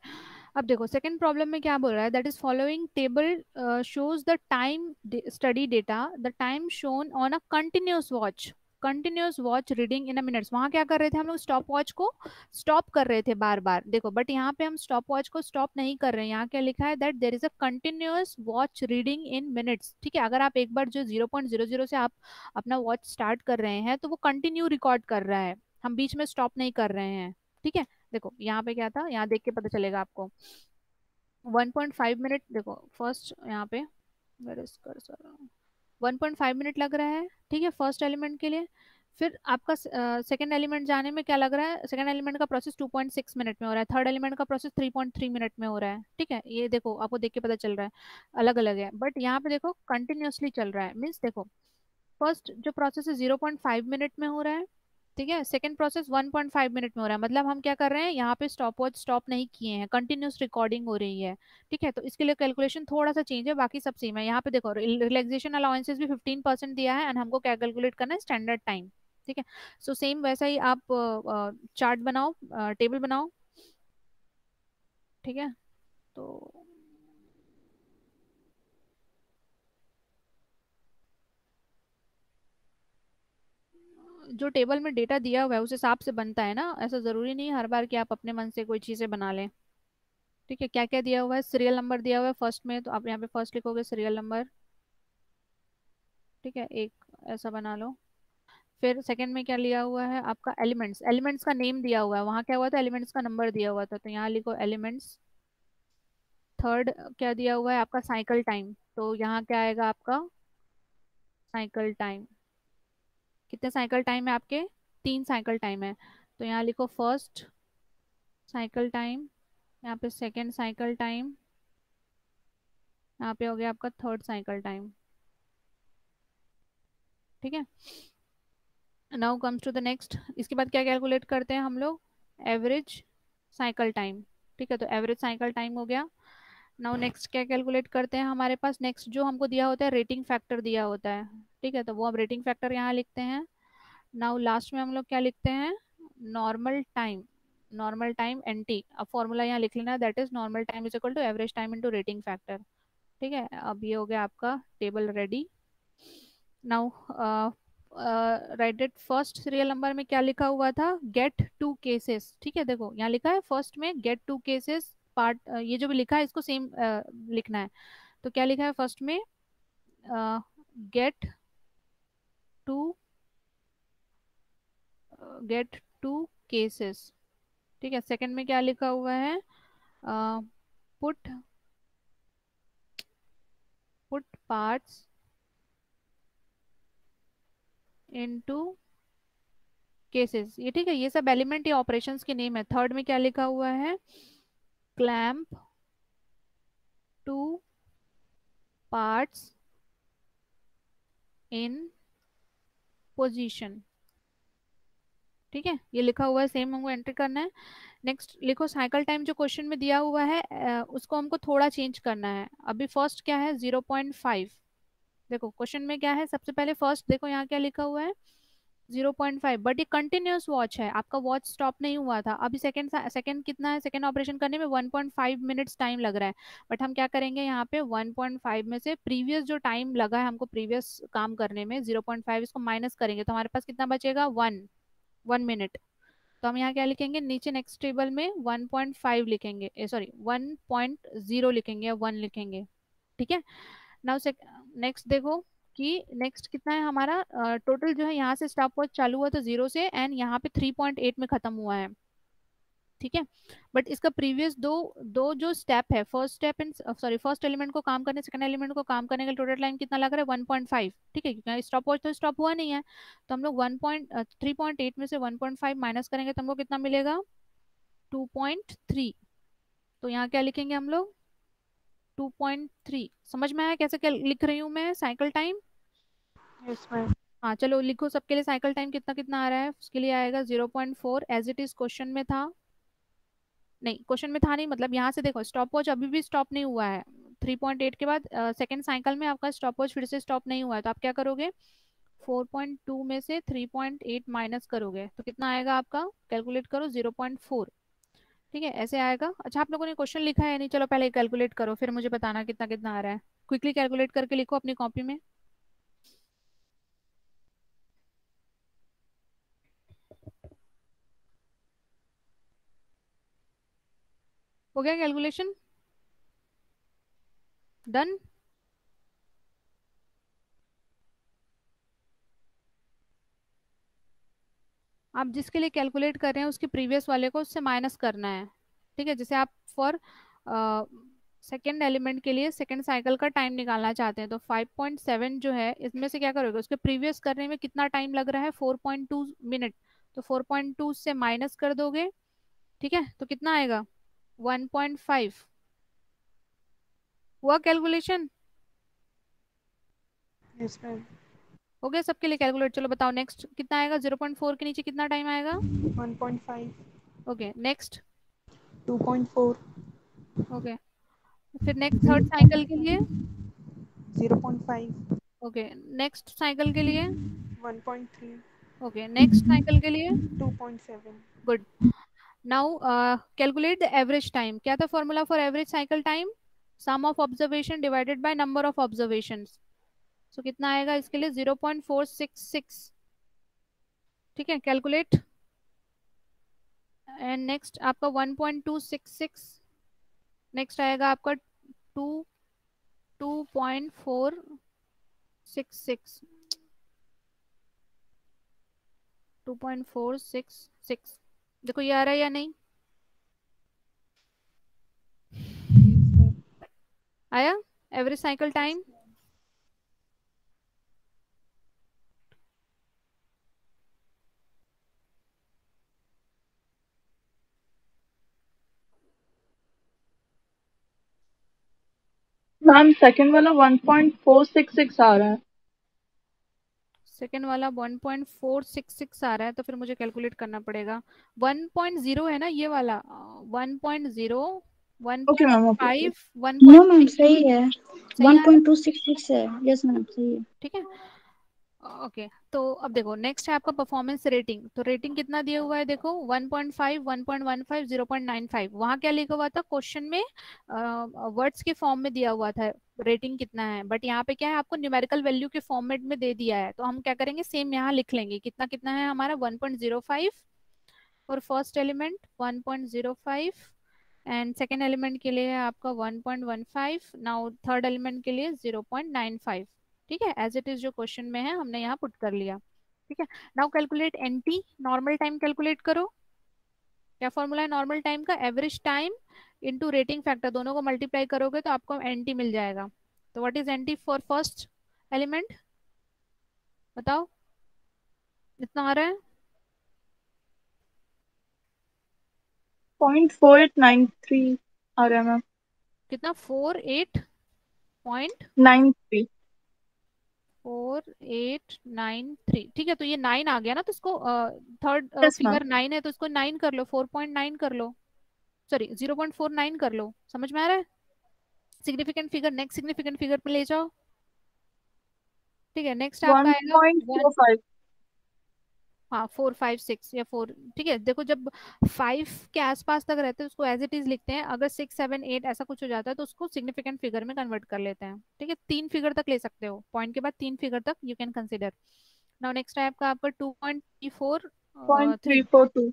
अब देखो सेकंड प्रॉब्लम में क्या बोल रहा है? That is following table shows the time study data the time shown on a continuous watch continuous watch reading in a minutes वहाँ क्या कर रहे थे हम लोग? स्टॉप वॉच को स्टॉप कर रहे थे बार बार देखो बट यहाँ पे हम स्टॉप वॉच को स्टॉप नहीं कर रहे हैं। यहाँ क्या लिखा है? That there is a continuous watch reading in minutes ठीक है अगर आप एक बार जो ज़ीरो पॉइंट ज़ीरो ज़ीरो से आप अपना वॉच स्टार्ट कर रहे हैं तो वो कंटिन्यू रिकॉर्ड कर रहा है। हम बीच में स्टॉप नहीं कर रहे हैं। ठीक है? देखो, यहाँ पे क्या था? यहाँ देख के पता चलेगा आपको। 1.5 मिनट देखो फ़र्स्ट यहाँ पे वन पॉइंट फाइव मिनट लग रहा है, ठीक है फ़र्स्ट एलिमेंट के लिए। फिर आपका सेकेंड एलिमेंट जाने में क्या लग रहा है? सेकेंड एलिमेंट का प्रोसेस 2.6 मिनट में हो रहा है। थर्ड एलिमेंट का प्रोसेस 3.3 मिनट में हो रहा है। ठीक है? ये देखो, आपको देख के पता चल रहा है। अलग अलग है। बट यहाँ पे देखो कंटिन्यूसली चल रहा है। मीन्स देखो फ़र्स्ट जो प्रोसेस है 0.5 मिनट में हो रहा है। ठीक है? सेकेंड प्रोसेस 1.5 मिनट में हो रहा है। मतलब हम क्या कर रहे हैं? यहाँ पे स्टॉप वॉच स्टॉप नहीं किए हैं। कंटिन्यूस रिकॉर्डिंग हो रही है। ठीक है? तो इसके लिए कैलकुलेशन थोड़ा सा चेंज है, बाकी सब सेम है। यहाँ पे देखो रिलैक्सेशन अलाउंसेस भी 15 परसेंट दिया है एंड हमको क्या कैलकुलेट करना है स्टैंडर्ड टाइम ठीक है? सो सेम वैसा ही आप चार्ट बनाओ टेबल बनाओ। ठीक है? तो जो टेबल में डेटा दिया हुआ है, उस हिसाब से बनता है ना? ऐसा ज़रूरी नहीं हर बार कि आप अपने मन से कोई चीज़ें बना लें। ठीक है क्या क्या दिया हुआ है? सीरियल नंबर दिया हुआ है फ़र्स्ट में तो आप यहाँ पे फ़र्स्ट लिखोगे सीरियल नंबर ठीक है, एक ऐसा बना लो। फिर सेकंड में क्या लिया हुआ है? आपका एलिमेंट्स एलिमेंट्स का नेम दिया हुआ है। वहाँ क्या हुआ था? एलिमेंट्स का नंबर दिया हुआ था। तो यहाँ लिखो एलिमेंट्स थर्ड क्या दिया हुआ है? आपका साइकिल टाइम तो यहाँ क्या आएगा आपका? साइकिल टाइम कितने साइकिल टाइम है आपके? तीन साइकिल टाइम है। तो यहाँ लिखो फ़र्स्ट साइकिल टाइम, यहाँ पे सेकेंड साइकिल टाइम, यहाँ पे हो गया आपका थर्ड साइकिल टाइम। ठीक है? Now comes to the next इसके बाद क्या कैलकुलेट करते हैं हम लोग? Average cycle time. ठीक है तो एवरेज साइकिल टाइम हो गया। नाउ नेक्स्ट क्या कैलकुलेट करते हैं हमारे पास? नेक्स्ट जो हमको दिया होता है रेटिंग फैक्टर दिया होता है। ठीक है तो वो हम रेटिंग फैक्टर यहाँ लिखते हैं। नाउ लास्ट में हम लोग क्या लिखते हैं? Normal time normal time N T अब फॉर्मूला यहाँ लिख लेना। That is normal time is equal to average time into rating factor ठीक है अब ये हो गया आपका table ready now right at first serial number में क्या लिखा हुआ था? गेट टू केसेस ठीक है देखो यहाँ लिखा है फ़र्स्ट में गेट टू केसेस पार्ट ये जो भी लिखा है इसको सेम uh, लिखना है। तो क्या लिखा है फ़र्स्ट में? Get to get to cases ठीक है सेकंड में क्या लिखा हुआ है? Put put parts into cases ये ठीक है, ये सब एलिमेंट या ऑपरेशंस के नेम है. थर्ड में क्या लिखा हुआ है? Clamp to parts in position ठीक है? ये लिखा हुआ है सेम हमको एंट्री करना है। नेक्स्ट लिखो साइकिल टाइम जो क्वेश्चन में दिया हुआ है उसको हमको थोड़ा चेंज करना है। अभी फ़र्स्ट क्या है? ज़ीरो पॉइंट फाइव देखो क्वेश्चन में क्या है? सबसे पहले फ़र्स्ट देखो यहाँ क्या लिखा हुआ है। 0.5 बट ये कंटिन्यूस वॉच है। आपका वॉच स्टॉप नहीं हुआ था। अभी सेकंड सेकंड कितना है? सेकंड ऑपरेशन करने में 1.5 मिनट्स टाइम लग रहा है। बट हम क्या करेंगे यहाँ पे? 1.5 में से प्रीवियस जो टाइम लगा है हमको प्रीवियस काम करने में 0.5 इसको माइनस करेंगे। तो हमारे पास कितना बचेगा? वन वन मिनट तो हम यहाँ क्या लिखेंगे? नीचे नेक्स्ट टेबल में 1.5 लिखेंगे। सॉरी 1.0 लिखेंगे या वन लिखेंगे। ठीक है? नाउ नेक्स्ट देखो। कि नेक्स्ट कितना है हमारा? टोटल uh, जो है यहाँ से स्टॉप वॉच चालू हुआ था ज़ीरो से एंड यहाँ पे 3.8 में खत्म हुआ है। ठीक है? बट इसका प्रीवियस दो दो जो स्टेप है first step in sorry first element को काम करने सेकंड एलिमेंट को काम करने का टोटल टाइम कितना लग रहा है? 1.5 ठीक है? क्योंकि स्टॉप वॉच तो स्टॉप हुआ नहीं है। तो हम लोग 1.3.8 में से 1.5 माइनस करेंगे तो हमको कितना मिलेगा? 2.3 तो यहाँ क्या लिखेंगे हम लोग? 2.3 समझ में आया कैसे क्या लिख रही हूँ मैं? साइकिल टाइम हाँ चलो लिखो सबके लिए साइकिल टाइम कितना कितना आ रहा है? उसके लिए आएगा 0.4 एज इट इज़ क्वेश्चन में था। नहीं क्वेश्चन में था नहीं मतलब यहाँ से देखो स्टॉप वॉच अभी भी स्टॉप नहीं हुआ है। 3.8 के बाद सेकेंड साइकिल में आपका स्टॉप वॉच फिर से स्टॉप नहीं हुआ है तो आप क्या करोगे? 4.2 में से 3.8 माइनस करोगे। तो कितना आएगा आपका? कैलकुलेट करो 0.4 ठीक है, ऐसे आएगा। अच्छा आप लोगों ने क्वेश्चन लिखा है नहीं, चलो पहले कैलकुलेट करो, फिर मुझे बताना कितना कितना आ रहा है। क्विकली कैलकुलेट करके लिखो अपनी कॉपी में। हो गया कैलकुलेशन डन आप जिसके लिए कैलकुलेट कर रहे हैं, उसके प्रीवियस वाले को उससे माइनस करना है। ठीक है, जैसे आप फॉर सेकेंड एलिमेंट के लिए सेकेंड साइकिल का टाइम निकालना चाहते हैं तो 5.7 जो है, इसमें से क्या करोगे? उसके प्रीवियस करने में कितना टाइम लग रहा है? 4.2 मिनट तो 4.2 से माइनस कर दोगे। ठीक है तो कितना आएगा? 1.5 हुआ कैलकुलेशन यस मैम हो गया सबके लिए कैलकुलेट चलो बताओ नेक्स्ट कितना आएगा? 0.4 के नीचे कितना टाइम आएगा? 1.5 ओके नेक्स्ट 2.4 ओके फिर नेक्स्ट थर्ड साइकिल के लिए? 0.5 ओके नेक्स्ट साइकिल के लिए? 1.3 ओके नेक्स्ट साइकिल के लिए? 2.7 good now uh, calculate the average time kya tha formula for average cycle time sum of observation divided by number of observations so kitna aayega iske liye 0.466 theek hai calculate and next आपका 1.266 next आएगा आपका 2 2.466 2.466 देखो ये आ रहा है या नहीं? आया? Average cycle time ma'am second वाला 1.466 आ रहा है। सेकेंड वाला 1.466 आ रहा है तो फिर मुझे कैलकुलेट करना पड़ेगा। 1.0 है ना ये वाला? 1.0 ओके मैम 1.5 नो मैम सही है। सही आ रहा है। 1.266 है। यस मैम सही है। ठीक है? ओके तो अब देखो नेक्स्ट है आपका परफॉर्मेंस रेटिंग तो रेटिंग कितना दिया हुआ है देखो? 1.5 1.15 0.95 वहाँ क्या लिखा हुआ था? क्वेश्चन में वर्ड्स के फॉर्म में दिया हुआ था। रेटिंग कितना है? बट यहाँ पे क्या है, आपको न्यूमेरिकल वैल्यू के फॉर्मेट में दे दिया है। तो हम क्या करेंगे सेम यहाँ लिख लेंगे कितना कितना है हमारा? 1.05 for first element 1.05 and second element के लिए है आपका 1.15 नाउ थर्ड एलिमेंट के लिए 0.95 ठीक है? एज इट इज़ जो क्वेश्चन में है, हमने यहाँ पुट कर लिया। ठीक है? Now calculate NT normal time calculate करो। क्या फॉर्मूला है? नॉर्मल टाइम का average time into rating factor दोनों को मल्टीप्लाई करोगे तो आपको एन टी मिल जाएगा। तो what is N T for first element बताओ। इतना आ रहा है? Point four eight nine three आ रहा है मैम। कितना? Four eight point nine three four eight nine three ठीक है तो ये नाइन आ गया ना तो इसको थर्ड फिगर नाइन है तो इसको नाइन कर लो फोर पॉइंट नाइन कर लो। Sorry zero point four nine कर लो। समझ में आ रहा है? Significant figure next significant figure पे ले जाओ। ठीक है नेक्स्ट आपका आएगा हाँ फोर फाइव सिक्स या फोर ठीक है। देखो जब फाइव के आसपास तक रहते हैं उसको एज इट इज़ लिखते हैं अगर सिक्स सेवन एट ऐसा कुछ हो जाता है तो उसको सिग्निफिकेंट फिगर में कन्वर्ट कर लेते हैं। ठीक है तीन फिगर तक ले सकते हो। पॉइंट के बाद तीन फिगर तक you can consider now next है आपका आपका two point three four point three three four two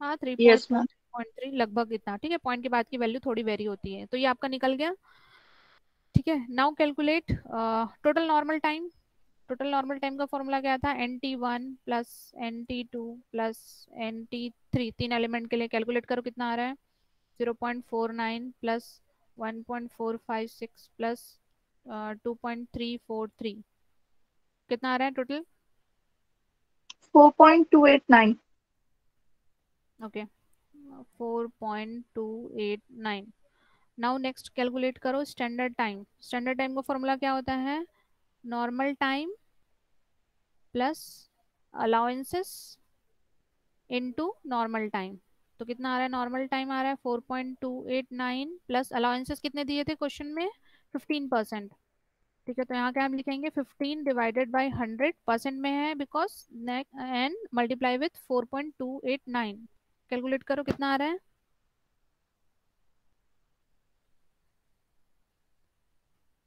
हाँ three yes ma'am point three लगभग इतना ठीक है? पॉइंट के बाद की वैल्यू थोड़ी वेरी होती है। तो ये आपका निकल गया। ठीक है? Now calculate total normal time total normal time का फॉर्मूला क्या था? N T one plus N T two plus N T three तीन एलिमेंट के लिए कैलकुलेट करो कितना आ रहा है? Zero point four nine plus one point four five six plus two point three four three कितना आ रहा है total 4.289 okay. 4.289 now next calculate करो स्टैंडर्ड टाइम। स्टैंडर्ड टाइम का फॉर्मूला क्या होता है? Normal time plus allowances into normal time. तो कितना आ रहा है? नॉर्मल टाइम आ रहा है 4.289 प्लस अलाउंसेस कितने दिए थे क्वेश्चन में? 15 परसेंट। ठीक है तो यहाँ क्या हम लिखेंगे? 15 डिवाइडेड बाय 100 परसेंट में है because and multiply with 4.289 calculate करो कितना आ रहा है?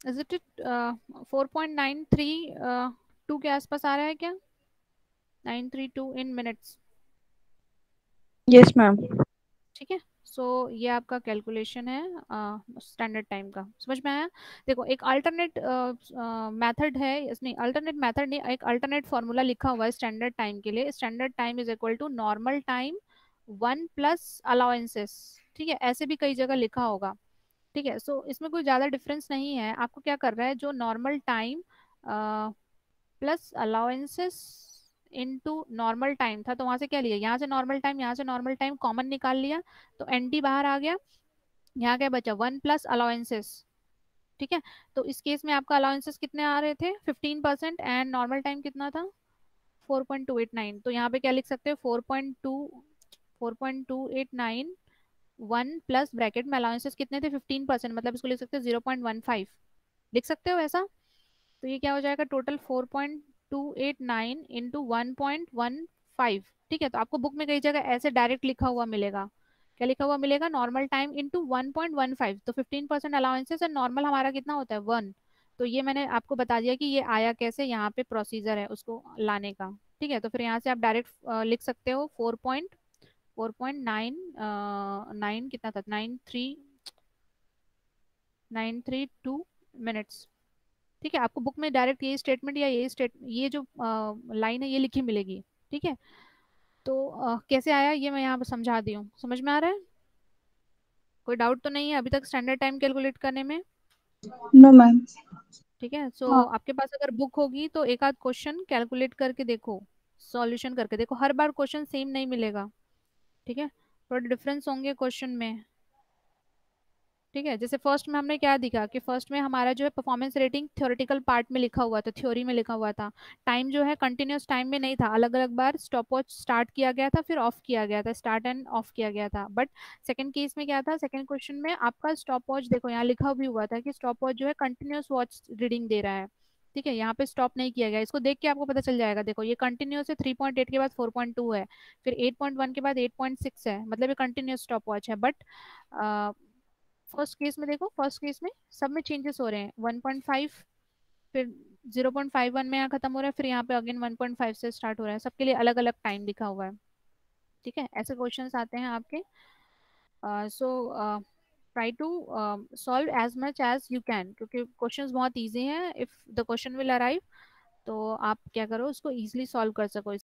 Is it it four point nine three two के आसपास आ रहा है क्या? Nine three two in minutes yes ma'am ठीक है? सो ये आपका कैलकुलेशन है स्टैंडर्ड uh, टाइम का. समझ में आया? देखो एक अल्टरनेट मेथड uh, uh, है इसमें अल्टरनेट मेथड नहीं एक अल्टरनेट फार्मूला लिखा हुआ है स्टैंडर्ड टाइम के लिए. Standard time is equal to normal time one plus allowances ठीक है ऐसे भी कई जगह लिखा होगा ठीक है सो so, इसमें कोई ज़्यादा डिफरेंस नहीं है आपको क्या कर रहा है जो normal time plus allowances into normal time था तो वहाँ से क्या लिया यहाँ से नॉर्मल टाइम यहाँ से नॉर्मल टाइम कॉमन निकाल लिया तो एन बाहर आ गया यहाँ क्या बचा वन प्लस अलाउंसेस ठीक है तो इस केस में आपका अलाउंसेस कितने आ रहे थे fifteen percent and normal time कितना था four point two eight nine तो यहाँ पे क्या लिख सकते हैं four point two four point two eight nine, one plus bracket में अलाउंसेस कितने थे? फिफ्टीन परसेंट मतलब इसको लिख सकते हैं ज़ीरो पॉइंट वन फाइव लिख सकते हो ऐसा? तो ये क्या हो जाएगा? Total four point two eight nine into one point one five ठीक है तो आपको बुक में कई जगह ऐसे डायरेक्ट लिखा हुआ मिलेगा। क्या लिखा हुआ मिलेगा? Normal time into one point one five तो फिफ्टीन परसेंट अलाउंसेस और नॉर्मल हमारा कितना होता है? वन तो ये मैंने आपको बता दिया कि ये आया कैसे, यहाँ पे प्रोसीजर है उसको लाने का। ठीक है तो फिर यहाँ से आप डायरेक्ट लिख सकते हो four point four point nine nine कितना था? Nine three nine three two minutes. ठीक है आपको बुक में डायरेक्ट ये स्टेटमेंट या ये स्टेट ये जो लाइन है ये लिखी मिलेगी। ठीक है? तो आ, कैसे आया ये मैं यहाँ पर समझा दी हूँ। समझ में आ रहा है? कोई डाउट तो नहीं है अभी तक स्टैंडर्ड टाइम कैलकुलेट करने में? नो मैम ठीक है सो हाँ। आपके पास अगर बुक होगी तो एक आध क्वेश्चन कैलकुलेट करके देखो सॉल्यूशन करके देखो। हर बार क्वेश्चन सेम नहीं मिलेगा। ठीक है? थोड़े डिफरेंस होंगे क्वेश्चन में। ठीक है? जैसे फ़र्स्ट में हमने क्या दिखा कि फ़र्स्ट में हमारा जो है परफॉर्मेंस रेटिंग थ्योरेटिकल पार्ट में लिखा हुआ था थ्योरी में लिखा हुआ था। टाइम जो है कंटिन्यूस टाइम में नहीं था। अलग अलग बार स्टॉप वॉच स्टार्ट किया गया था, फिर ऑफ़ किया गया था। स्टार्ट एंड ऑफ़ किया गया था। बट सेकंड केस में क्या था? सेकंड क्वेश्चन में आपका स्टॉप वॉच देखो, यहाँ लिखा भी हुआ था कि स्टॉप वॉच जो है कंटिन्यूस वॉच रीडिंग दे रहा है। ठीक है, यहाँ पे स्टॉप नहीं किया गया। इसको देख के आपको पता चल जाएगा। देखो, ये कंटिन्यूस है 3.8 के बाद 4.2 है, फिर 8.1 के बाद 8.6 है मतलब ये कंटिन्यूस स्टॉप वॉच है। बट फ़र्स्ट केस में देखो फ़र्स्ट केस में सब में चेंजेस हो रहे हैं। 1.5 फिर 0.51 में यहाँ खत्म हो रहा है, फिर यहाँ पे अगेन 1.5 से स्टार्ट हो रहा है। सबके लिए अलग अलग टाइम लिखा हुआ है। ठीक है, ऐसे क्वेश्चन आते हैं आपके। So try to solve as much as you can क्योंकि क्वेश्चंस बहुत इजी हैं। If the question will arrive तो आप क्या करो, उसको इजीली सॉल्व कर सको।